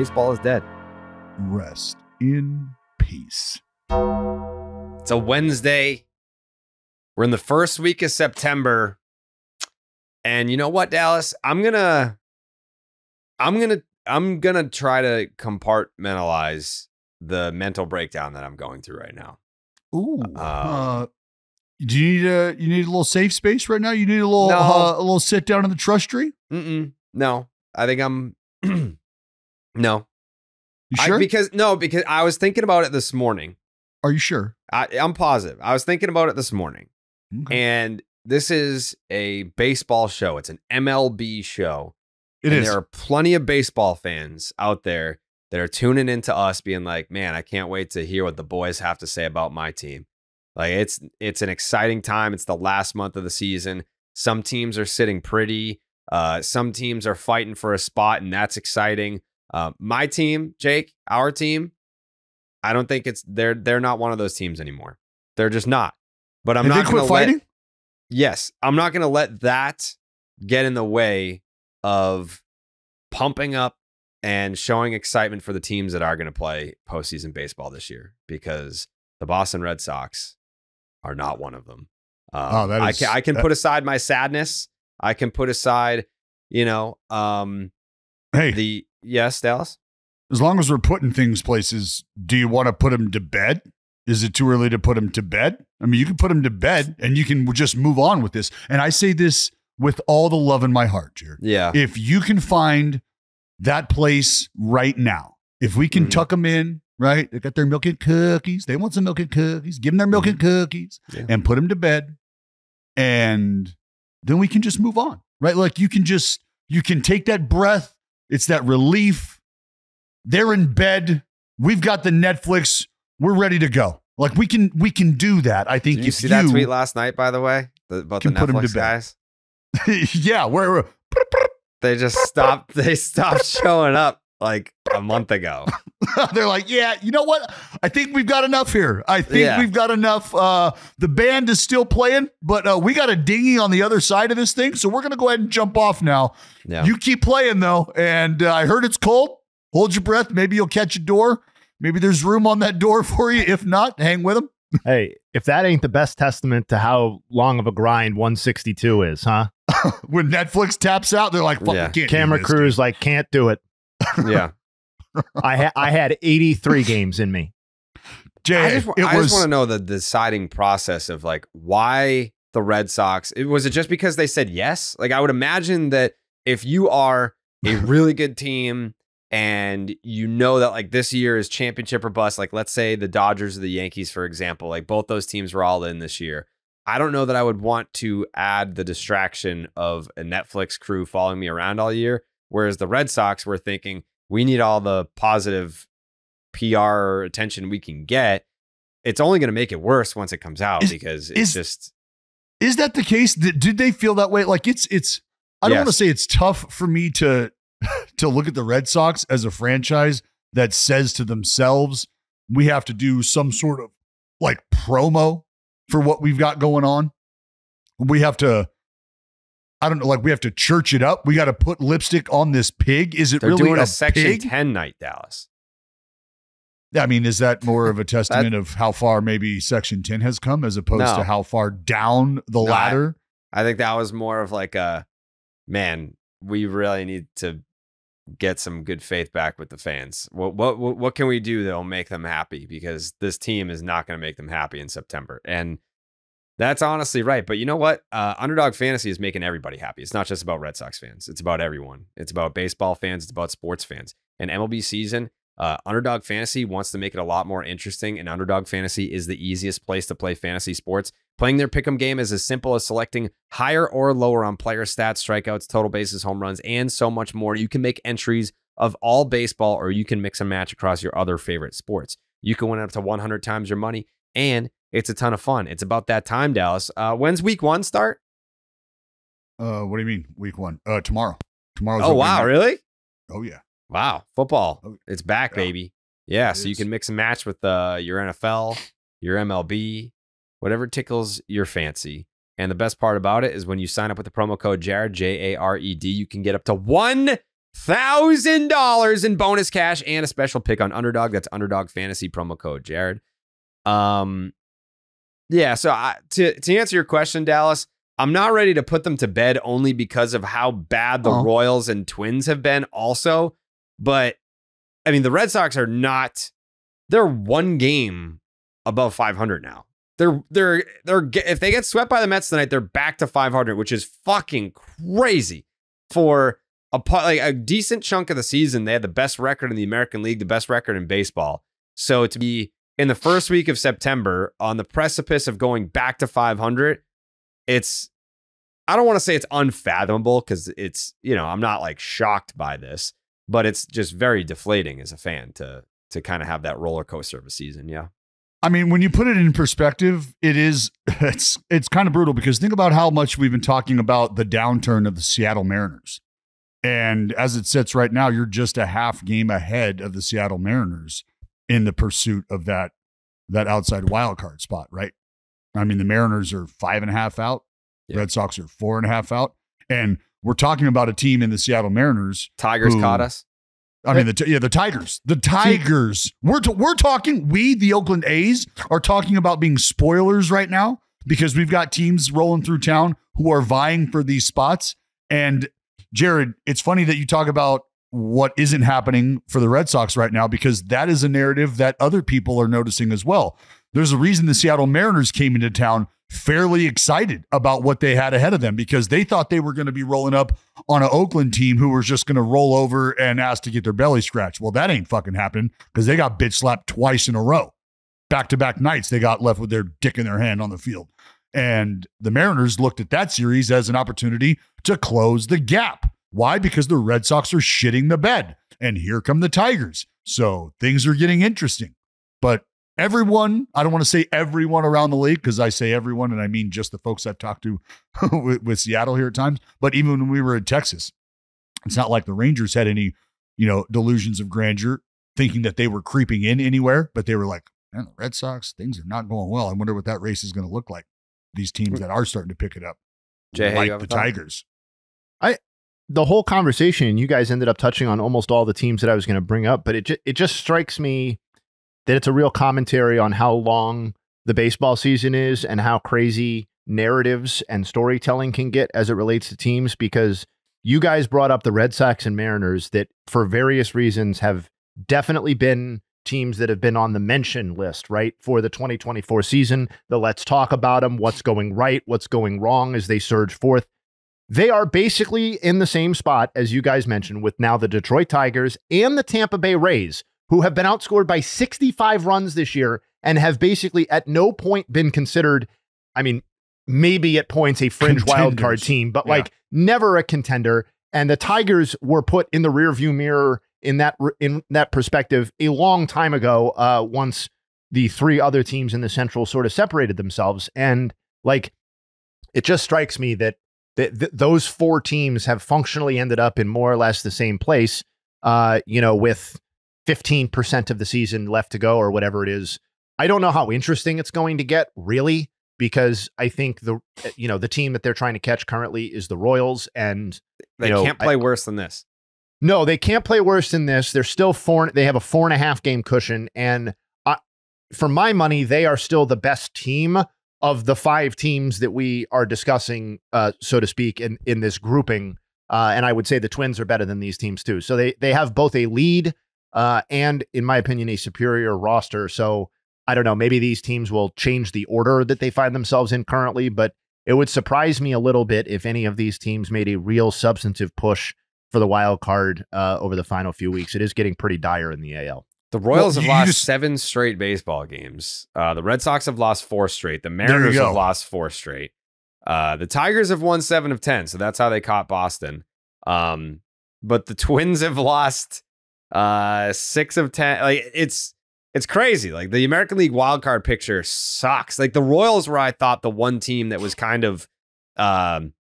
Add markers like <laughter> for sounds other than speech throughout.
Baseball is dead. Rest in peace. It's a Wednesday. We're in the first week of September. And you know what, Dallas? I'm going to I'm going to I'm going to try to compartmentalize the mental breakdown that I'm going through right now. Ooh. Um, uh, do you need a you need a little safe space right now? You need a little No. uh, a little sit down in the trust tree? Mm-mm. No, I think I'm. <clears throat> no, You I- sure? because no, because I was thinking about it this morning. Are you sure? I, I'm positive. I was thinking about it this morning, Okay. and this is a baseball show. It's an MLB show. It and is. there are plenty of baseball fans out there that are tuning into us, being like, "Man, I can't wait to hear what the boys have to say about my team." Like it's it's an exciting time. It's the last month of the season. Some teams are sitting pretty. Uh, some teams are fighting for a spot, and that's exciting. Uh, my team, Jake, our team, I don't think it's they're they're not one of those teams anymore. They're just not. But I'm Have not going quit to let fighting? yes, I'm not going to let that get in the way of pumping up and showing excitement for the teams that are going to play postseason baseball this year because the Boston Red Sox are not one of them. Um, Oh, that I can I can that- put aside my sadness. I can put aside, you know, um, Hey, the yes, Dallas. as long as we're putting things places, do you want to put him to bed? Is it too early to put him to bed? I mean, you can put him to bed and you can just move on with this. And I say this with all the love in my heart, Jared. Yeah, If you can find that place right now, if we can Mhm. tuck them in, right? They got their milk and cookies. They want some milk and cookies. Give them their milk and cookies Yeah. and put them to bed. And then we can just move on, right? Like you can just, you can take that breath. It's that relief. They're in bed. We've got the Netflix. We're ready to go. Like we can, we can do that. I think Did you see that tweet last night? By the way, the, about the can put 'em to Netflix guys. <laughs> yeah, where They just stopped. they stopped <laughs> showing up like a month ago. <laughs> They're like, yeah, you know what? I think we've got enough here. I think Yeah. we've got enough. Uh, the band is still playing, but uh, we got a dinghy on the other side of this thing, so we're gonna go ahead and jump off now. Yeah. You keep playing though, and uh, I heard it's cold. Hold your breath. Maybe you'll catch a door. Maybe there's room on that door <laughs> for you. If not, hang with them. <laughs> Hey, if that ain't the best testament to how long of a grind 162 is, huh? When Netflix taps out, they're like, "Fuck, Yeah. can't." do Camera this, crews like can't do it. Yeah. <laughs> I ha- I had 83 games in me. Jay, I just, it was. just want to know the deciding process of like why the Red Sox. It, was it just because they said yes? Like I would imagine that if you are a <laughs> really good team and you know that like this year is championship or bust, like let's say the Dodgers or the Yankees, for example, like both those teams were all in this year. I don't know that I would want to add the distraction of a Netflix crew following me around all year. Whereas the Red Sox were thinking we need all the positive PR attention we can get. It's only going to make it worse once it comes out Is- because it's is- just Is that the case? Did, they feel that way? Like it's it's. I don't Yes. want to say it's tough for me to <laughs> to look at the Red Sox as a franchise that says to themselves, we have to do some sort of like promo for what we've got going on. We have to. I don't know, like we have to church it up. We got to put lipstick on this pig. Is it they're really doing a, a, Section pig? 10 night, Dallas. I mean, is that more of a <laughs> testament of how far maybe Section 10 has come as opposed No. to how far down the No, I- ladder? I think that was more of like a man, we really need to get some good faith back with the fans. What what what, what can we do that'll make them happy? Because this team is not going to make them happy in September. And that's honestly right. But you know what? Uh, Underdog Fantasy is making everybody happy. It's not just about Red Sox fans. It's about everyone. It's about baseball fans. It's about sports fans. And MLB season, uh, Underdog Fantasy wants to make it a lot more interesting. And Underdog Fantasy is the easiest place to play fantasy sports. Playing their pick'em game is as simple as selecting higher or lower on player stats, strikeouts, total bases, home runs, and so much more. You can make entries of all baseball, or you can mix and match across your other favorite sports. You can win up to 100 times your money, and it's a ton of fun. It's about that time, Dallas. Uh, when's week one start? Uh, what do you mean, week one? Uh, tomorrow. Tomorrow's Oh, wow, night. really? Oh, yeah. Wow, football. Oh, It's back, yeah. baby. Yeah, It so you can mix and match with uh, your NFL, your MLB, whatever tickles your fancy. And the best part about it is when you sign up with the promo code Jared, J A R E D, you can get up to $1 thousand in bonus cash and a special pick on underdog. That's underdog fantasy promo code, Jared. Um, yeah. So I, to to answer your question, Dallas, I'm not ready to put them to bed only because of how bad the Oh. Royals and Twins have been. Also, but I mean, the Red Sox are not. They're one game above 500 now. They're they're they're if they get swept by the Mets tonight, they're back to 500, which is fucking crazy for a like a decent chunk of the season. They had the best record in the American League, the best record in baseball. So to be in the first week of September on the precipice of going back to 500, it's I don't want to say it's unfathomable because it's you know I'm not like shocked by this, but it's just very deflating as a fan to to kind of have that roller coaster of a season. Yeah. I mean, when you put it in perspective, it is <laughs> it's it's kind of brutal because think about how much we've been talking about the downturn of the Seattle Mariners. And as it sits right now, you're just a half game ahead of the Seattle Mariners in the pursuit of that that outside wild card spot, right? I mean, the Mariners are five and a half out. Yeah. Red Sox are four and a half out. And we're talking about a team in the Seattle Mariners Tigers Who- caught us. I mean, the yeah, the Tigers, the Tigers. We're we're talking. We, the Oakland A's, are talking about being spoilers right now because we've got teams rolling through town who are vying for these spots. And Jared, it's funny that you talk about what isn't happening for the Red Sox right now because that is a narrative that other people are noticing as well. There's a reason the Seattle Mariners came into town fairly excited about what they had ahead of them because they thought they were going to be rolling up on an Oakland team who was just going to roll over and ask to get their belly scratched. Well, that ain't fucking happening because they got bitch slapped twice in a row. Back to back nights, they got left with their dick in their hand on the field. And the Mariners looked at that series as an opportunity to close the gap. Why? Because the Red Sox are shitting the bed. And here come the Tigers. So things are getting interesting. But everyone, I don't want to say everyone around the league because I say everyone and I mean just the folks I've talked to <laughs> with, with Seattle here at times. But even when we were in Texas, it's not like the Rangers had any, you know, delusions of grandeur, thinking that they were creeping in anywhere. But they were like, man, the Red Sox, things are not going well. I wonder what that race is going to look like. These teams that are starting to pick it up, Jay, like the? Tigers. The whole conversation, you guys ended up touching on almost all the teams that I was going to bring up, but it ju- it just strikes me that it's a real commentary on how long the baseball season is and how crazy narratives and storytelling can get as it relates to teams because you guys brought up the Red Sox and Mariners that for various reasons have definitely been teams that have been on the mention list, right? For the 2024 season, the let's talk about them, what's going right, what's going wrong as they surge forth. They are basically in the same spot as you guys mentioned with now the Detroit Tigers and the Tampa Bay Rays, who have been outscored by 65 runs this year and have basically at no point been considered, I mean, maybe at points a fringe wild card team, but Yeah. like never a contender. And the Tigers were put in the rearview mirror in that in that perspective a long time ago. Uh, once the three other teams in the Central sort of separated themselves, and like it just strikes me that th- th- those four teams have functionally ended up in more or less the same place. Uh, you know, with 15% of the season left to go or whatever it is. I don't know how interesting it's going to get, really, because I think the you know the team that they're trying to catch currently is the Royals, and They know, can't I- play worse than this. no, they can't play worse than this. They're still four. They have a four and a half game cushion, and I, for my money, they are still the best team of the five teams that we are discussing, uh, so to speak, in in this grouping. Uh, and I would say the Twins are better than these teams too. So they they have both a lead uh, and, in my opinion, a superior roster. So I don't know. Maybe these teams will change the order that they find themselves in currently, but it would surprise me a little bit if any of these teams made a real substantive push for the wild card uh, over the final few weeks. It is getting pretty dire in the AL. The Royals Well, have lost just- seven straight baseball games. Uh, the Red Sox have lost four straight. The Mariners have lost four straight. Uh, the Tigers have won seven of ten, so that's how they caught Boston. Um, but the <laughs> Twins have lost uh, six of ten. Like it's it's crazy. Like the American League wild card picture sucks. Like the Royals were, I thought, the one team that was kind of um,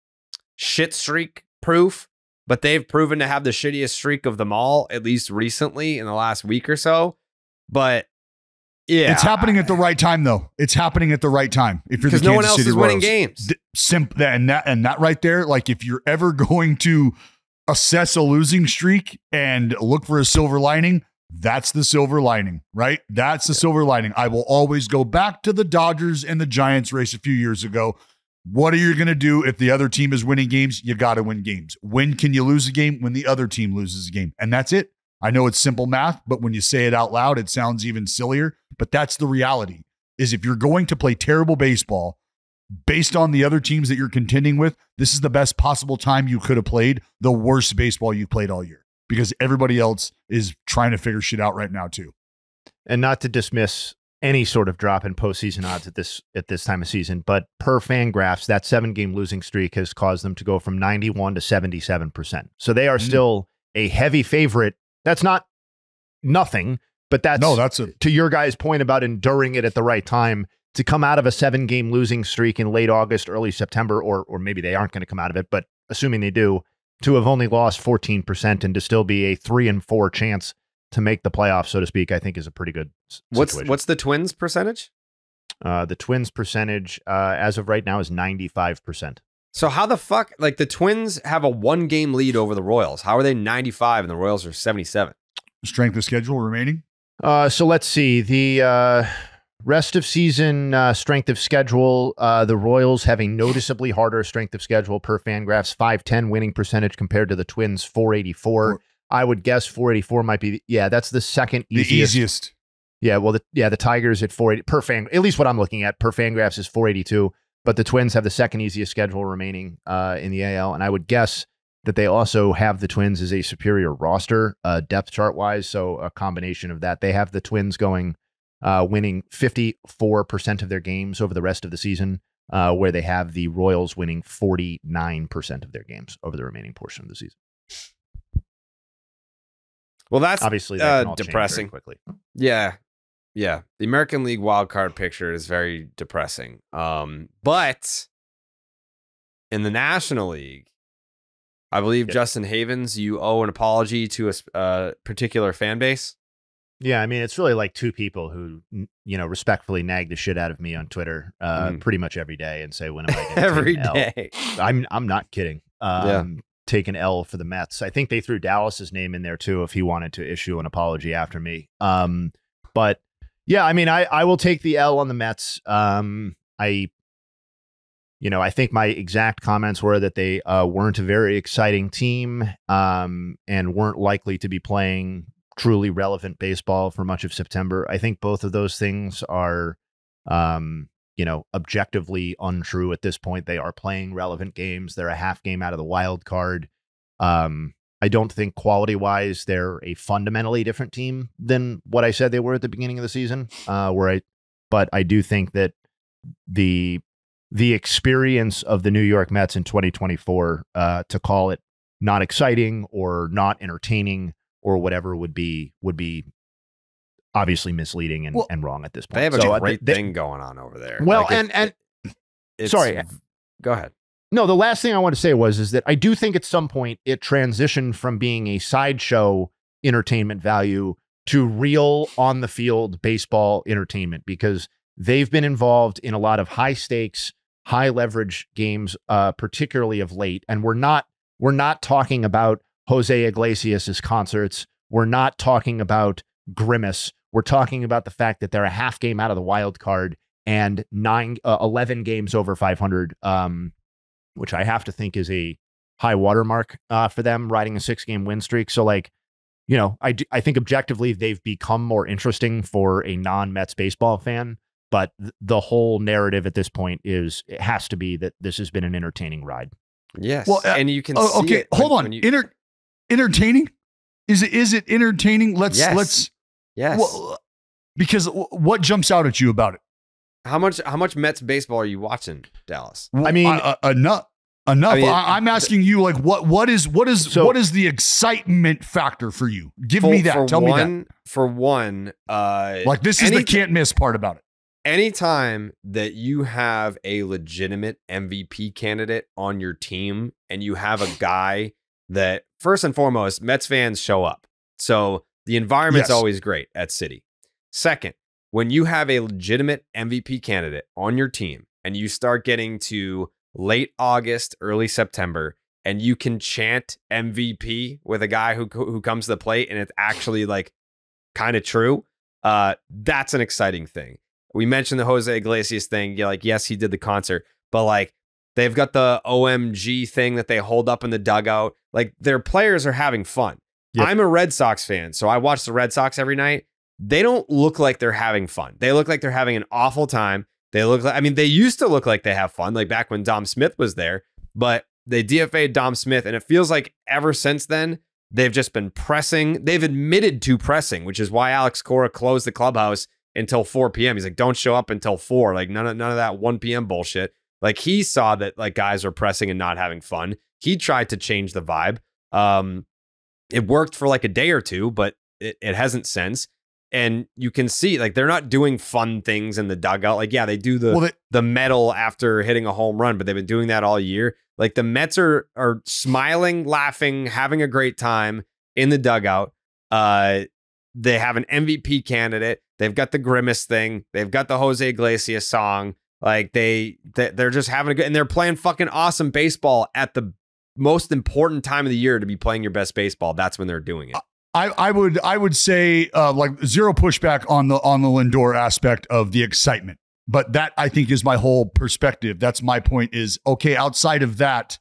shit streak proof, but they've proven to have the shittiest streak of them all, at least recently in the last week or so. But yeah, It's happening at the right time, though. It's happening at the right time. If you're the because no one Kansas else City is winning Royals. games. Simp and that and that right there like if you're ever <laughs> going to assess a losing streak and look for a silver lining, that's the silver lining, right? That's the silver lining. I will always go back to the Dodgers and the Giants race a few years ago. What are you going to do if the other team is winning games? You got to win games. When can you lose a game? When the other team loses a game. And that's it. I know it's simple math, but when you say it out loud, it sounds even sillier. But that's the reality is if you're going to play terrible baseball based on the other teams that you're contending with, this is the best possible time you could have played the worst baseball you've played all year because everybody else is trying to figure shit out right now too. And not to dismiss any sort of drop in postseason odds at this at this time of season, but per Fangraphs, that seven game losing streak has caused them to go from 91 to 77 percent. So they are Mm. still a heavy favorite. That's not nothing, but that's no, that's a to your guys' point about enduring it at the right time to come out of a seven game losing streak in late August, early September, or or maybe they aren't going to come out of it, but assuming they do, to have only lost 14% and to still be a three and four chance to make the playoffs, so to speak, I think is a pretty good s- What's situation. what's the Twins percentage? uh, the Twins percentage uh, as of right now is 95%. So how the fuck like the Twins have a one game lead over the Royals? How are they 95 and the Royals are 77? strength of schedule remaining. Uh, so let's see the uh, rest of season uh, strength of schedule. Uh, the Royals have a noticeably harder strength of schedule per Fangraphs, five ten winning percentage compared to the Twins, four eighty four. Four- I would guess four eighty four might be yeah. That's the second easiest. The easiest. Yeah, well, the, yeah, the Tigers at four eighty per fan. At least what I'm looking at per Fangraphs is four eighty two. But the Twins have the second easiest schedule remaining uh, in the AL, and I would guess that they also have the Twins as a superior roster uh, depth chart wise. So a combination of that, they have the Twins going uh, winning fifty four percent of their games over the rest of the season, uh, where they have the Royals winning forty nine percent of their games over the remaining portion of the season. Well, that's Obviously, that uh, can all change very depressing. quickly. Yeah. Yeah. The American League wild card picture is very depressing. Um, but in the National League, I believe. Justin Havens, you owe an apology to a uh, particular fan base. Yeah, I mean, it's really like two people who, you know, respectfully nag the shit out of me on Twitter uh, Mm. pretty much every day and say, "When am I <laughs> Every day. I'm I'm not kidding. Um, Yeah. Take an L for the Mets. I think they threw Dallas's name in there too if he wanted to issue an apology after me. Um, but yeah, I mean, I I will take the L on the Mets. Um, I, you know, I think my exact comments were that they uh, weren't a very exciting team um, and weren't likely to be playing truly relevant baseball for much of September. I think both of those things are, um, you know, objectively untrue at this point. They are playing relevant games. They're a half game out of the wild card. Um, I don't think quality wise they're a fundamentally different team than what I said they were at the beginning of the season. Uh, where I, but I do think that the the experience of the New York Mets in 2024 uh, to call it not exciting or not entertaining or whatever would be would be obviously misleading and, Well, and wrong at this point. They have a So, uh, great they- thing going on over there. Well, Like, it- and- and- it's- sorry. Go ahead. No, the last thing I want to say was is that I do think at some point it transitioned from being a sideshow entertainment value to real on the field baseball entertainment because they've been involved in a lot of high stakes, high leverage games, uh, particularly of late. And we're not we're not talking about Jose Iglesias's concerts. We're not talking about Grimace. We're talking about the fact that they're a half game out of the wild card and nine, uh, 11 games over 500. Um, which I have to think is a high watermark uh, for them, riding a six game win streak. So, like, you know, I, do, I think objectively they've become more interesting for a non Mets baseball fan. But th- the whole narrative at this point is it has to be that this has been an entertaining ride. Yes. Well, uh, and you can Oh, see okay, it when- hold on. when you- Enter- entertaining? Is it is it entertaining? Let's Yes. let's yes. well, because what jumps out at you about it? how much how much Mets baseball are you watching, Dallas? I mean- enough. Enough. I mean, I, am asking you, like, what what is what is So- what is the excitement factor for you? Give For- me that. For Tell me that. one, For one, uh, Like, this is the can't miss part about it. anytime that you have a legitimate MVP candidate on your team and you have a guy that first and foremost Mets fans show up. So the environment's Yes. always great at Citi. Second, when you have a legitimate MVP candidate on your team and you start getting to late August, early September and you can chant MVP with a guy who who comes to the plate and it's actually like kind of true, uh, that's an exciting thing. We mentioned the Jose Iglesias thing. You're like, yes, he did the concert, but like they've got the OMG thing that they hold up in the dugout. Like their players are having fun. Yep. I'm a Red Sox fan, so I watch the Red Sox every night. They don't look like they're having fun. They look like they're having an awful time. They look like, I mean, they used to look like they have fun, like back when Dom Smith was there, but they DFA'd Dom Smith, and it feels like ever since then, they've just been pressing. They've admitted to pressing, which is why Alex Cora closed the clubhouse until 4 p.m. He's like, don't show up until 4. Like, none of, none of that 1 p.m. bullshit. Like, he saw that like guys are pressing and not having fun. He tried to change the vibe. Um, it worked for like a day or two, but it, it hasn't since and you can see like they're not doing fun things in the dugout. Like, yeah, they do the Well, they- the medal after hitting a home run, but they've been doing that all year. Like the Mets are are smiling, laughing, having a great time in the dugout. Uh, they have an MVP candidate. They've got the grimace thing. They've got the Jose Iglesias song. Like they, they they're just having a good and they're playing fucking awesome baseball at the most important time of the year to be playing your best baseball. That's when they're doing it. I, I would I would say uh, like zero pushback on the on the Lindor aspect of the excitement, but that I think is my whole perspective. That's my point. Is okay outside of that,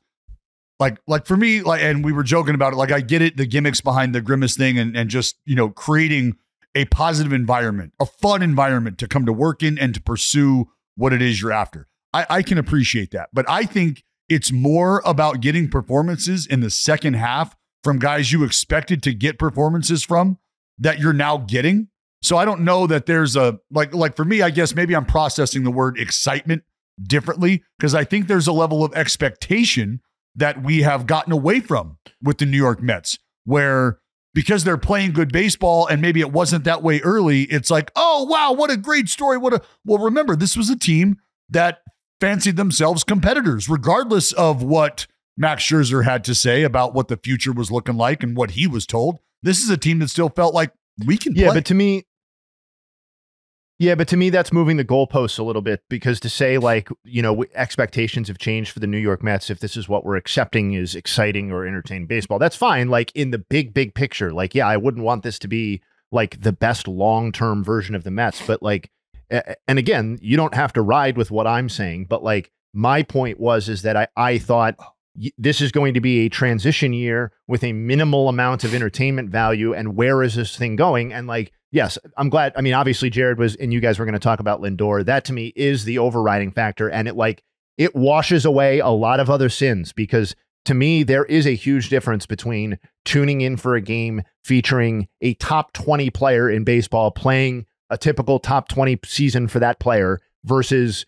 like like for me, like and we were joking about it. Like I get it, the gimmicks behind the grimace thing, and and just you know creating a positive environment, a fun environment to come to work in and to pursue what it is you're after. I, I can appreciate that, but I think it's more about getting performances in the second half from guys you expected to get performances from that you're now getting. So I don't know that there's a like like for me, I guess maybe I'm processing the word excitement differently because I think there's a level of expectation that we have gotten away from with the New York Mets where because they're playing good baseball and maybe it wasn't that way early, it's like, "Oh, wow, what a great story. What a Well, remember, this was a team that fancied themselves competitors regardless of what Max Scherzer had to say about what the future was looking like and what he was told. This is a team that still felt like we can Yeah, play. but to me, yeah, but to me, that's moving the goalposts a little bit because to say like you know expectations have changed for the New York Mets. If this is what we're accepting is exciting or entertaining baseball, that's fine. Like in the big big picture, like yeah, I wouldn't want this to be like the best long term version of the Mets, but like, and again, you don't have to ride with what I'm saying, but like my point was is that I I thought oh. this is going to be a transition year with a minimal amount of entertainment value and where is this thing going? And like yes i'm glad i mean obviously jared was and you guys were going to talk about lindor. That to me is the overriding factor and it like it washes away a lot of other sins because to me there is a huge difference between tuning in for a game featuring a top 20 player in baseball playing a typical top 20 season for that player versus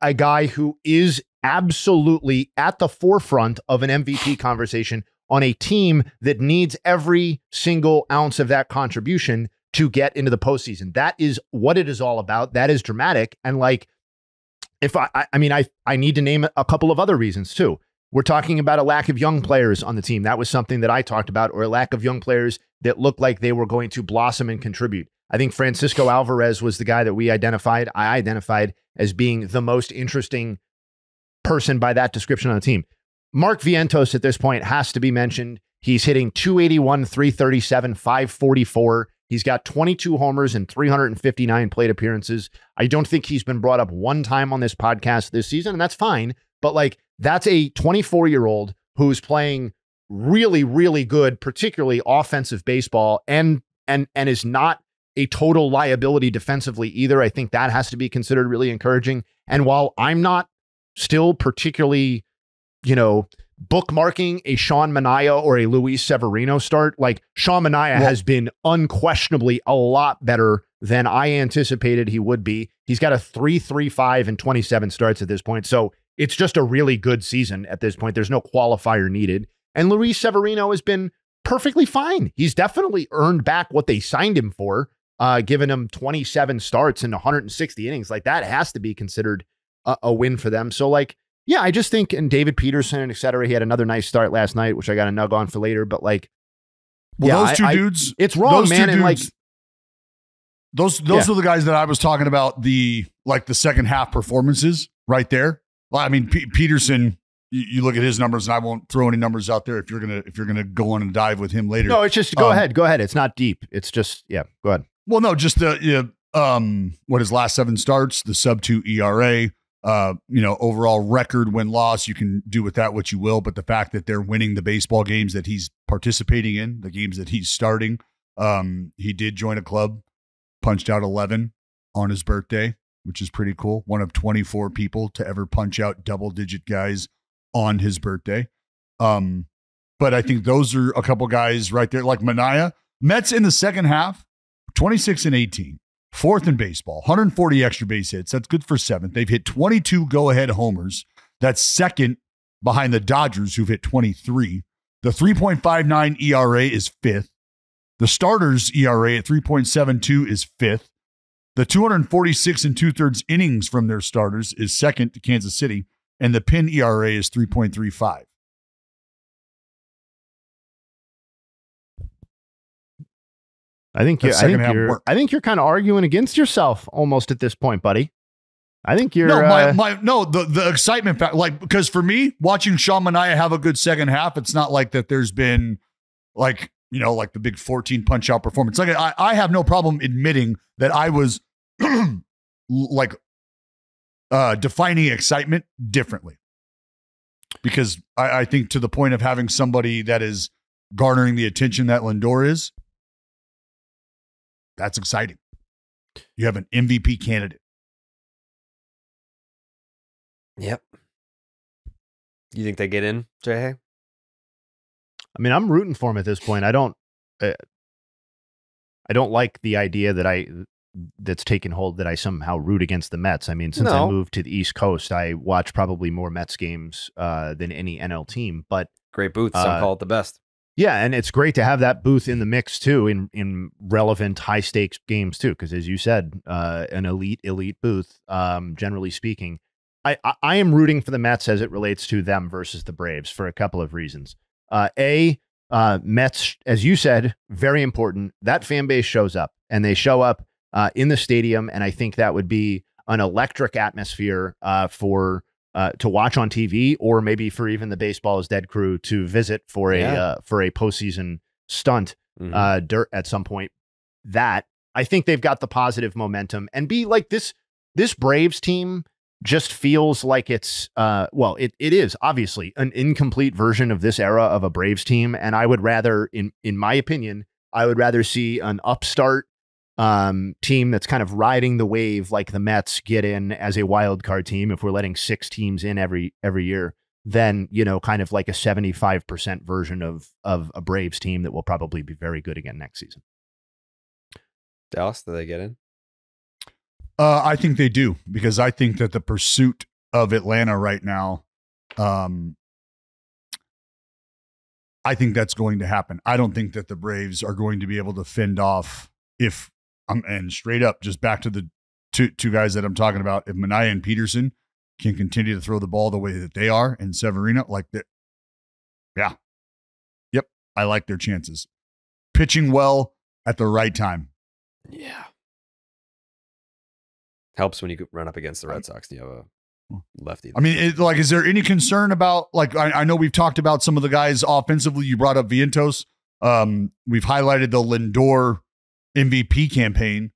a guy who is absolutely at the forefront of an MVP <sighs> conversation on a team that needs every single ounce of that contribution to get into the postseason. That is what it is all about. That is dramatic. And like, if I, I, I mean, I, I need to name a couple of other reasons too. We're talking about a lack of young players on the team. That was something that I talked about, or a lack of young players that looked like they were going to blossom and contribute. I think Francisco Alvarez was the guy that we identified, I identified as being the most interesting person by that description on the team. Mark Vientos at this point has to be mentioned. He's hitting 281, 337, 544. He's got 22 homers and 359 plate appearances. I don't think he's been brought up one time on this podcast this season, and that's fine. But like, that's a 24 year old who's playing really, really good, particularly offensive baseball, and and and is not a total liability defensively either. I think that has to be considered really encouraging. And while I'm not still particularly, you know, bookmarking a Sean Manaea or a Luis Severino start, like Sean Manaea Well- has been unquestionably a lot better than I anticipated he would be. He's got a 3.35 and 27 starts at this point. So it's just a really good season at this point. There's no qualifier needed. And Luis Severino has been perfectly fine. He's definitely earned back what they signed him for, uh, giving him 27 starts and 160 innings. Like that has to be considered a, a win for them. So, like, yeah, I just think, and David Peterson and et cetera, he had another nice start last night, which I got a nug on for later. But like, well, yeah, those two I- I- dudes, it's wrong, those two man. And like, dudes- those those are the guys that I was talking about the like the second half performances right there. Well, I mean, P- Peterson you, you look at his numbers, and I won't throw any numbers out there if you're gonna if you're gonna go on and dive with him later. No, it's just go Um, ahead. Go ahead. It's not deep. It's just yeah. Go ahead. Well, no, just the um what his last seven starts, the sub two ERA, uh, you know, overall record win loss. You can do with that what you will, but the fact that they're winning the baseball games that he's participating in, the games that he's starting, um, he did join a club, punched out eleven on his birthday, which is pretty cool. One of twenty four people to ever punch out double digit guys on his birthday. Um, but I think those are a couple guys right there, like Manaea. Mets in the second half 26 and 18, fourth in baseball, 140 extra base hits. That's good for seventh. They've hit 22 go ahead homers. That's second behind the Dodgers, who've hit 23. The 3.59 ERA is fifth. The starters ERA at 3.72 is fifth. The 246 and two thirds innings from their starters is second to Kansas City. And the pin ERA is 3.35. I think you. I think you're. worked. I think you're kind of arguing against yourself almost at this point, buddy. I think you're. no, my, uh, my no, the the excitement fact, like because for me, watching Sean Manaea have a good second half, it's not like that. There's been like you know like the big 14 punch out performance. Like I, I have no problem admitting that I was <clears throat> like uh defining excitement differently because I, I think to the point of having somebody that is garnering the attention that Lindor is, that's exciting. You have an MVP candidate. Yep. You think they get in, Jay? I mean, I'm rooting for him at this point. I don't. Uh, I don't like the idea that I that's taken hold that I somehow root against the Mets. I mean, since I moved to the East Coast, I watch probably more Mets games uh, than any NL team. But Great booth. Some Uh, call it the best. Yeah, and it's great to have that booth in the mix too, in in relevant high stakes games too. Because as you said, uh, an elite elite booth. Um, generally speaking, I, I I am rooting for the Mets as it relates to them versus the Braves for a couple of reasons. Uh, a uh, Mets, as you said, very important. That fan base shows up, and they show up uh, in the stadium, and I think that would be an electric atmosphere uh, for uh, to watch on TV, or maybe for even the baseball is dead crew to visit for a Yeah. uh, for a postseason stunt Mhm. uh, dirt at some point. That I think they've got the positive momentum, and be like this. This Braves team just feels like it's uh well it it is obviously an incomplete version of this era of a Braves team and I would rather in in my opinion I would rather see an upstart um team that's kind of riding the wave like the Mets get in as a wild card team if we're letting six teams in every every year then you know kind of like a 75% version of of a Braves team that will probably be very good again next season. Dallas, do they get in? Uh, I think they do because I think that the pursuit of Atlanta right now, um, I think that's going to happen. I don't think that the Braves are going to be able to fend off if um, and straight up just back to the two two guys that I'm talking about. If Manaea and Peterson can continue to throw the ball the way that they are, and Severino like that, yeah, yep, I like their chances. Pitching well at the right time. Yeah. Helps when you run up against the Red Sox. and You have a lefty. I mean, it, like, is there any concern about like I, I know we've talked about some of the guys offensively. You brought up Vientos. Um, we've highlighted the Lindor MVP campaign.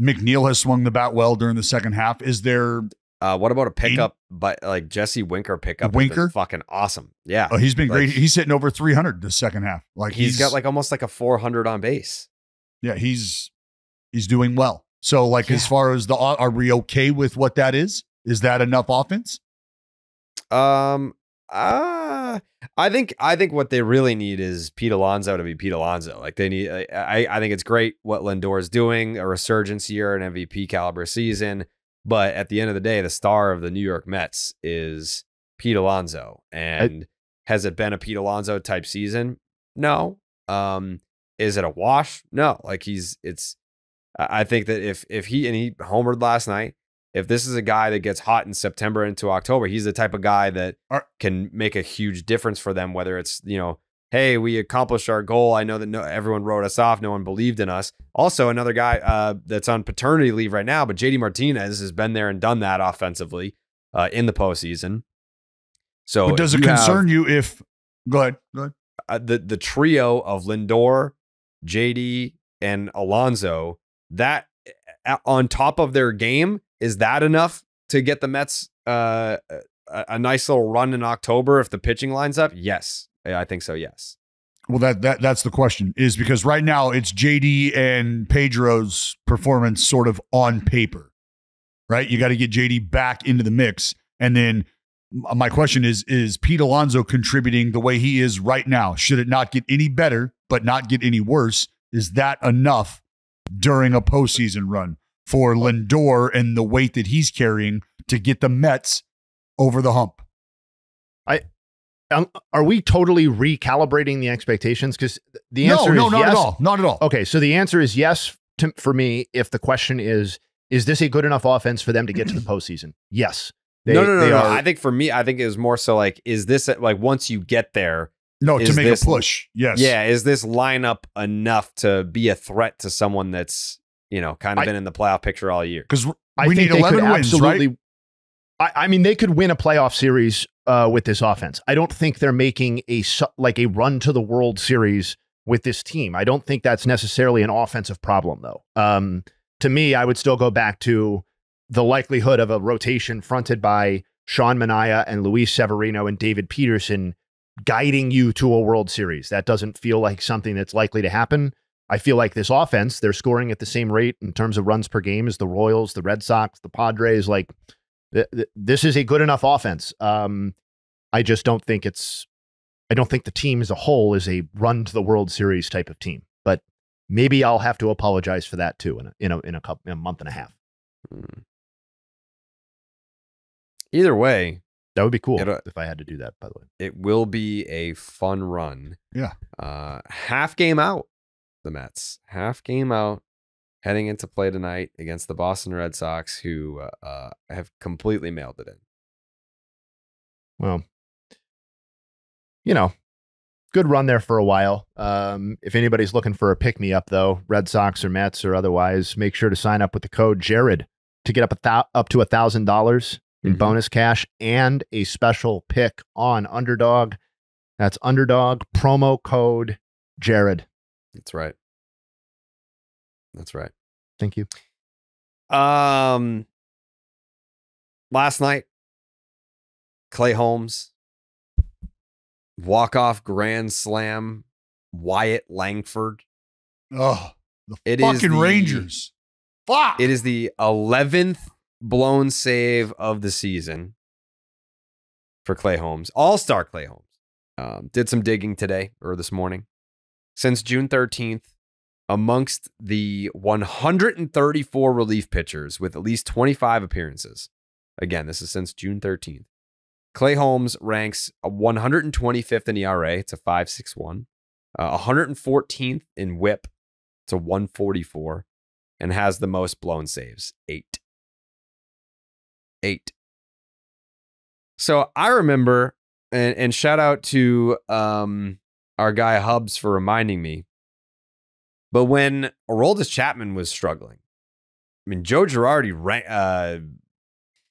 McNeil has swung the bat well during the second half. Is there? Uh, what about a pickup by like Jesse Winker pickup? Winker? fucking awesome. Yeah, Oh, he's been Like- great. He's hitting over 300 the second half. Like he's got like almost like a 400 on base. yeah, he's he's doing well. So like as far as the are we okay with what that is? Is that enough offense? Um, uh, I think I think what they really need is Pete Alonso to be Pete Alonso. Like they need. I I- I think it's great what Lindor is doing, a resurgence year, an MVP caliber season. But at the end of the day, the star of the New York Mets is Pete Alonso. And has it been a Pete Alonso type season? No. Um, is it a wash? No. Like he's it's. I I think that if if he and he homered last night, if this is a guy that gets hot in September into October, he's the type of guy that can make a huge difference for them. Whether it's you know, hey, we accomplished our goal. I know that no, everyone wrote us off. No one believed in us. Also, another guy uh, that's on paternity leave right now, but JD Martinez has been there and done that offensively uh, in the postseason. So but does it you have, concern you if? Go ahead. Go ahead. uh, the the trio of Lindor, JD, and Alonso? That uh, on top of their game is that enough to get the Mets uh, a, a nice little run in October if the pitching lines up? Yes, I think so. Yes. Well, that that that's the question. Is because right now it's JD and Pedro's performance sort of on paper, right? You got to get JD back into the mix, and then my question is: Is Pete Alonso contributing the way he is right now? Should it not get any better, but not get any worse? Is that enough during a postseason run for Lindor and the weight that he's carrying to get the Mets over the hump? Um, are we totally recalibrating the expectations? Because the no, answer no, is not yes. at all. Not at all. Okay, so the answer is yes to, for me. If the question is, is this a good enough offense for them to get to the <clears throat> postseason? Yes. They, no, no, no, they no. are- I think for me, I think it was more so like, is this like once you get there, No, to make this- a push. Yes. yeah, is this lineup enough to be a threat to someone that's you know kind of I- been in the playoff picture all year? Because I we think need they 11 could wins, absolutely. right? I, I mean, they could win a playoff series uh, with this offense. I don't think they're making a like a run to the World Series with this team. I don't think that's necessarily an offensive problem, though. Um, to me, I would still go back to the likelihood of a rotation fronted by Sean Manaea and Luis Severino and David Peterson guiding you to a World Series. That doesn't feel like something that's likely to happen. I feel like this offense, they're scoring at the same rate in terms of runs per game as the Royals, the Red Sox, the Padres. Like, th- th- this is a good enough offense. Um, I just don't think it's, I don't think the team as a whole is a run to the World Series type of team. But maybe I'll have to apologize for that too in a, in a, in a couple, in a month and a half. Hmm. Either way, That would be cool It'll- if I had to do that, by the way. it will be a fun run. Yeah. Uh, half game out, the Mets. Half game out, heading into play tonight against the Boston Red Sox, who uh, uh, have completely mailed it in. Well, you know, good run there for a while. Um, if anybody's looking for a pick me up, though, Red Sox or Mets or otherwise, make sure to sign up with the code Jared to get up a thou- up to a thousand dollars in Mhm. bonus cash and a special pick on Underdog. That's Underdog promo code Jared. That's right. That's right. Thank you. Um, last night, Clay Holmes, walk off grand slam, Wyatt Langford. Oh, the It is fucking the- Rangers. Fuck. It is the 11th blown save of the season for Clay Holmes, all star Clay Holmes. Um, did some digging today or this morning. Since June 13th, amongst the 134 relief pitchers with at least 25 appearances, again, this is since June 13th, Clay Holmes ranks a 125th in ERA. It's a 561. Uh, 114th in whip. It's a 144 and has the most blown saves eight. Eight. So I remember, and, and shout out to um, our guy Hubs for reminding me. But when Aroldis Chapman was struggling, I mean, Joe Girardi ra- uh,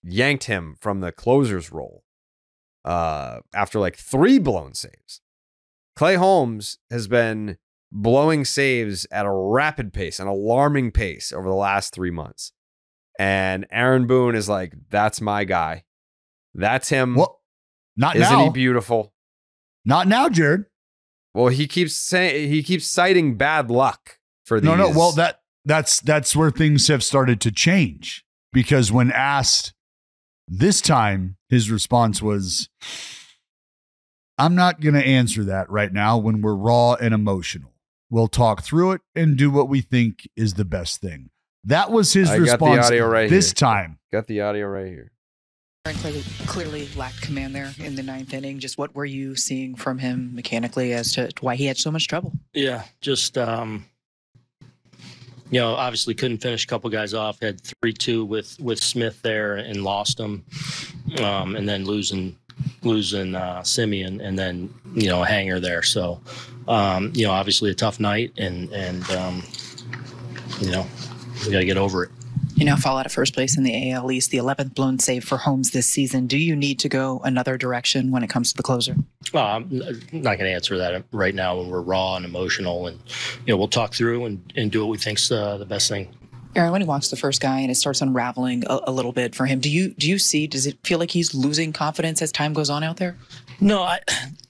yanked him from the closer's role uh, after like three blown saves. Clay Holmes has been blowing saves at a rapid pace, an alarming pace over the last three months. And Aaron Boone is like, that's my guy. That's him. well, not now. Isn't now. he beautiful? not now, Jared. Well, he keeps saying he keeps citing bad luck for these. No, no. Well, that that's that's where things have started to change because when asked this time, his response was, "I'm not going to answer that right now when we're raw and emotional. We'll talk through it and do what we think is the best thing." That was his I got the response audio right this here. time. got the audio right here. Aaron clearly, clearly lacked command there in the ninth inning. Just what were you seeing from him mechanically as to why he had so much trouble? Yeah, just um, you know, obviously couldn't finish a couple guys off. Had three two with with Smith there and lost them, um, and then losing losing uh, Semien, and then you know a hanger there. So um, you know, obviously a tough night, and and um, you know we got to get over it. You now fall out of first place in the AL East, the 11th blown save for Holmes this season. Do you need to go another direction when it comes to the closer? Well, I'm not going to answer that right now when we're raw and emotional, and you know we'll talk through and, and do what we think's uh, the best thing. Aaron, when he walks the first guy and it starts unraveling a, a, little bit for him, do you do you see? Does it feel like he's losing confidence as time goes on out there? No, I,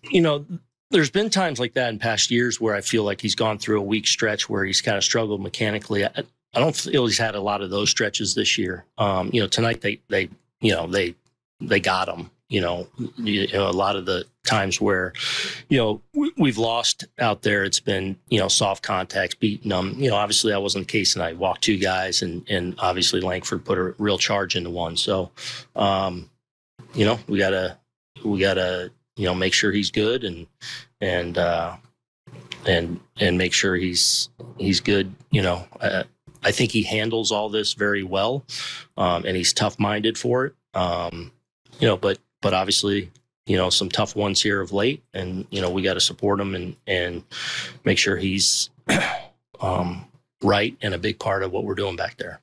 you know, there's been times like that in past years where I feel like he's gone through a weak stretch where he's kind of struggled mechanically. I, I don't feel he's had a lot of those stretches this year. Um, you know, tonight they they you know they they got him. You know, you know, a lot of the times where, you know, we, have lost out there, it's been you know soft contacts, beating them. You know, obviously that wasn't the case, I walked two guys, and and obviously Langford put a real charge into one. So, um, you know, we gotta we gotta you know make sure he's good and and uh, and and make sure he's he's good. You know, uh, I think he handles all this very well, um, and he's tough minded for it. Um, you know, but but obviously, you know, some tough ones here of late, and you know, we got to support him and and make sure he's <clears throat> um, right and a big part of what we're doing back there.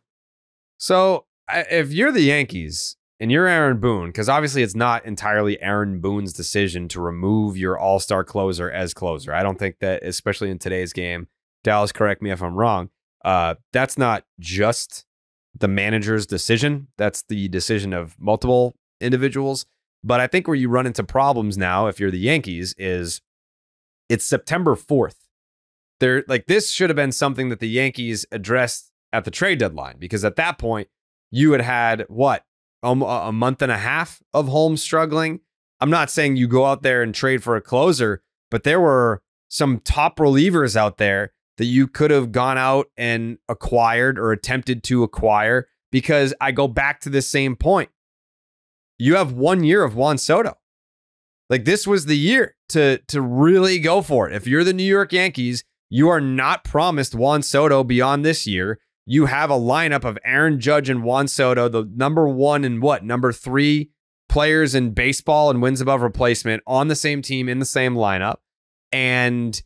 So, if you're the Yankees and you're Aaron Boone, because obviously it's not entirely Aaron Boone's decision to remove your All Star closer as closer. I don't think that, especially in today's game. Dallas, correct me if I'm wrong. Uh, that's not just the manager's decision. That's the decision of multiple individuals. But I think where you run into problems now, if you're the Yankees, is it's September 4th. There, like this should have been something that the Yankees addressed at the trade deadline because at that point you had had what a month and a half of Holmes struggling. I'm not saying you go out there and trade for a closer, but there were some top relievers out there that you could have gone out and acquired or attempted to acquire because I go back to the same point. You have one year of Juan Soto. Like this was the year to to really go for it. If you're the New York Yankees, you are not promised Juan Soto beyond this year. You have a lineup of Aaron Judge and Juan Soto, the number one and what number three players in baseball and wins above replacement on the same team in the same lineup. And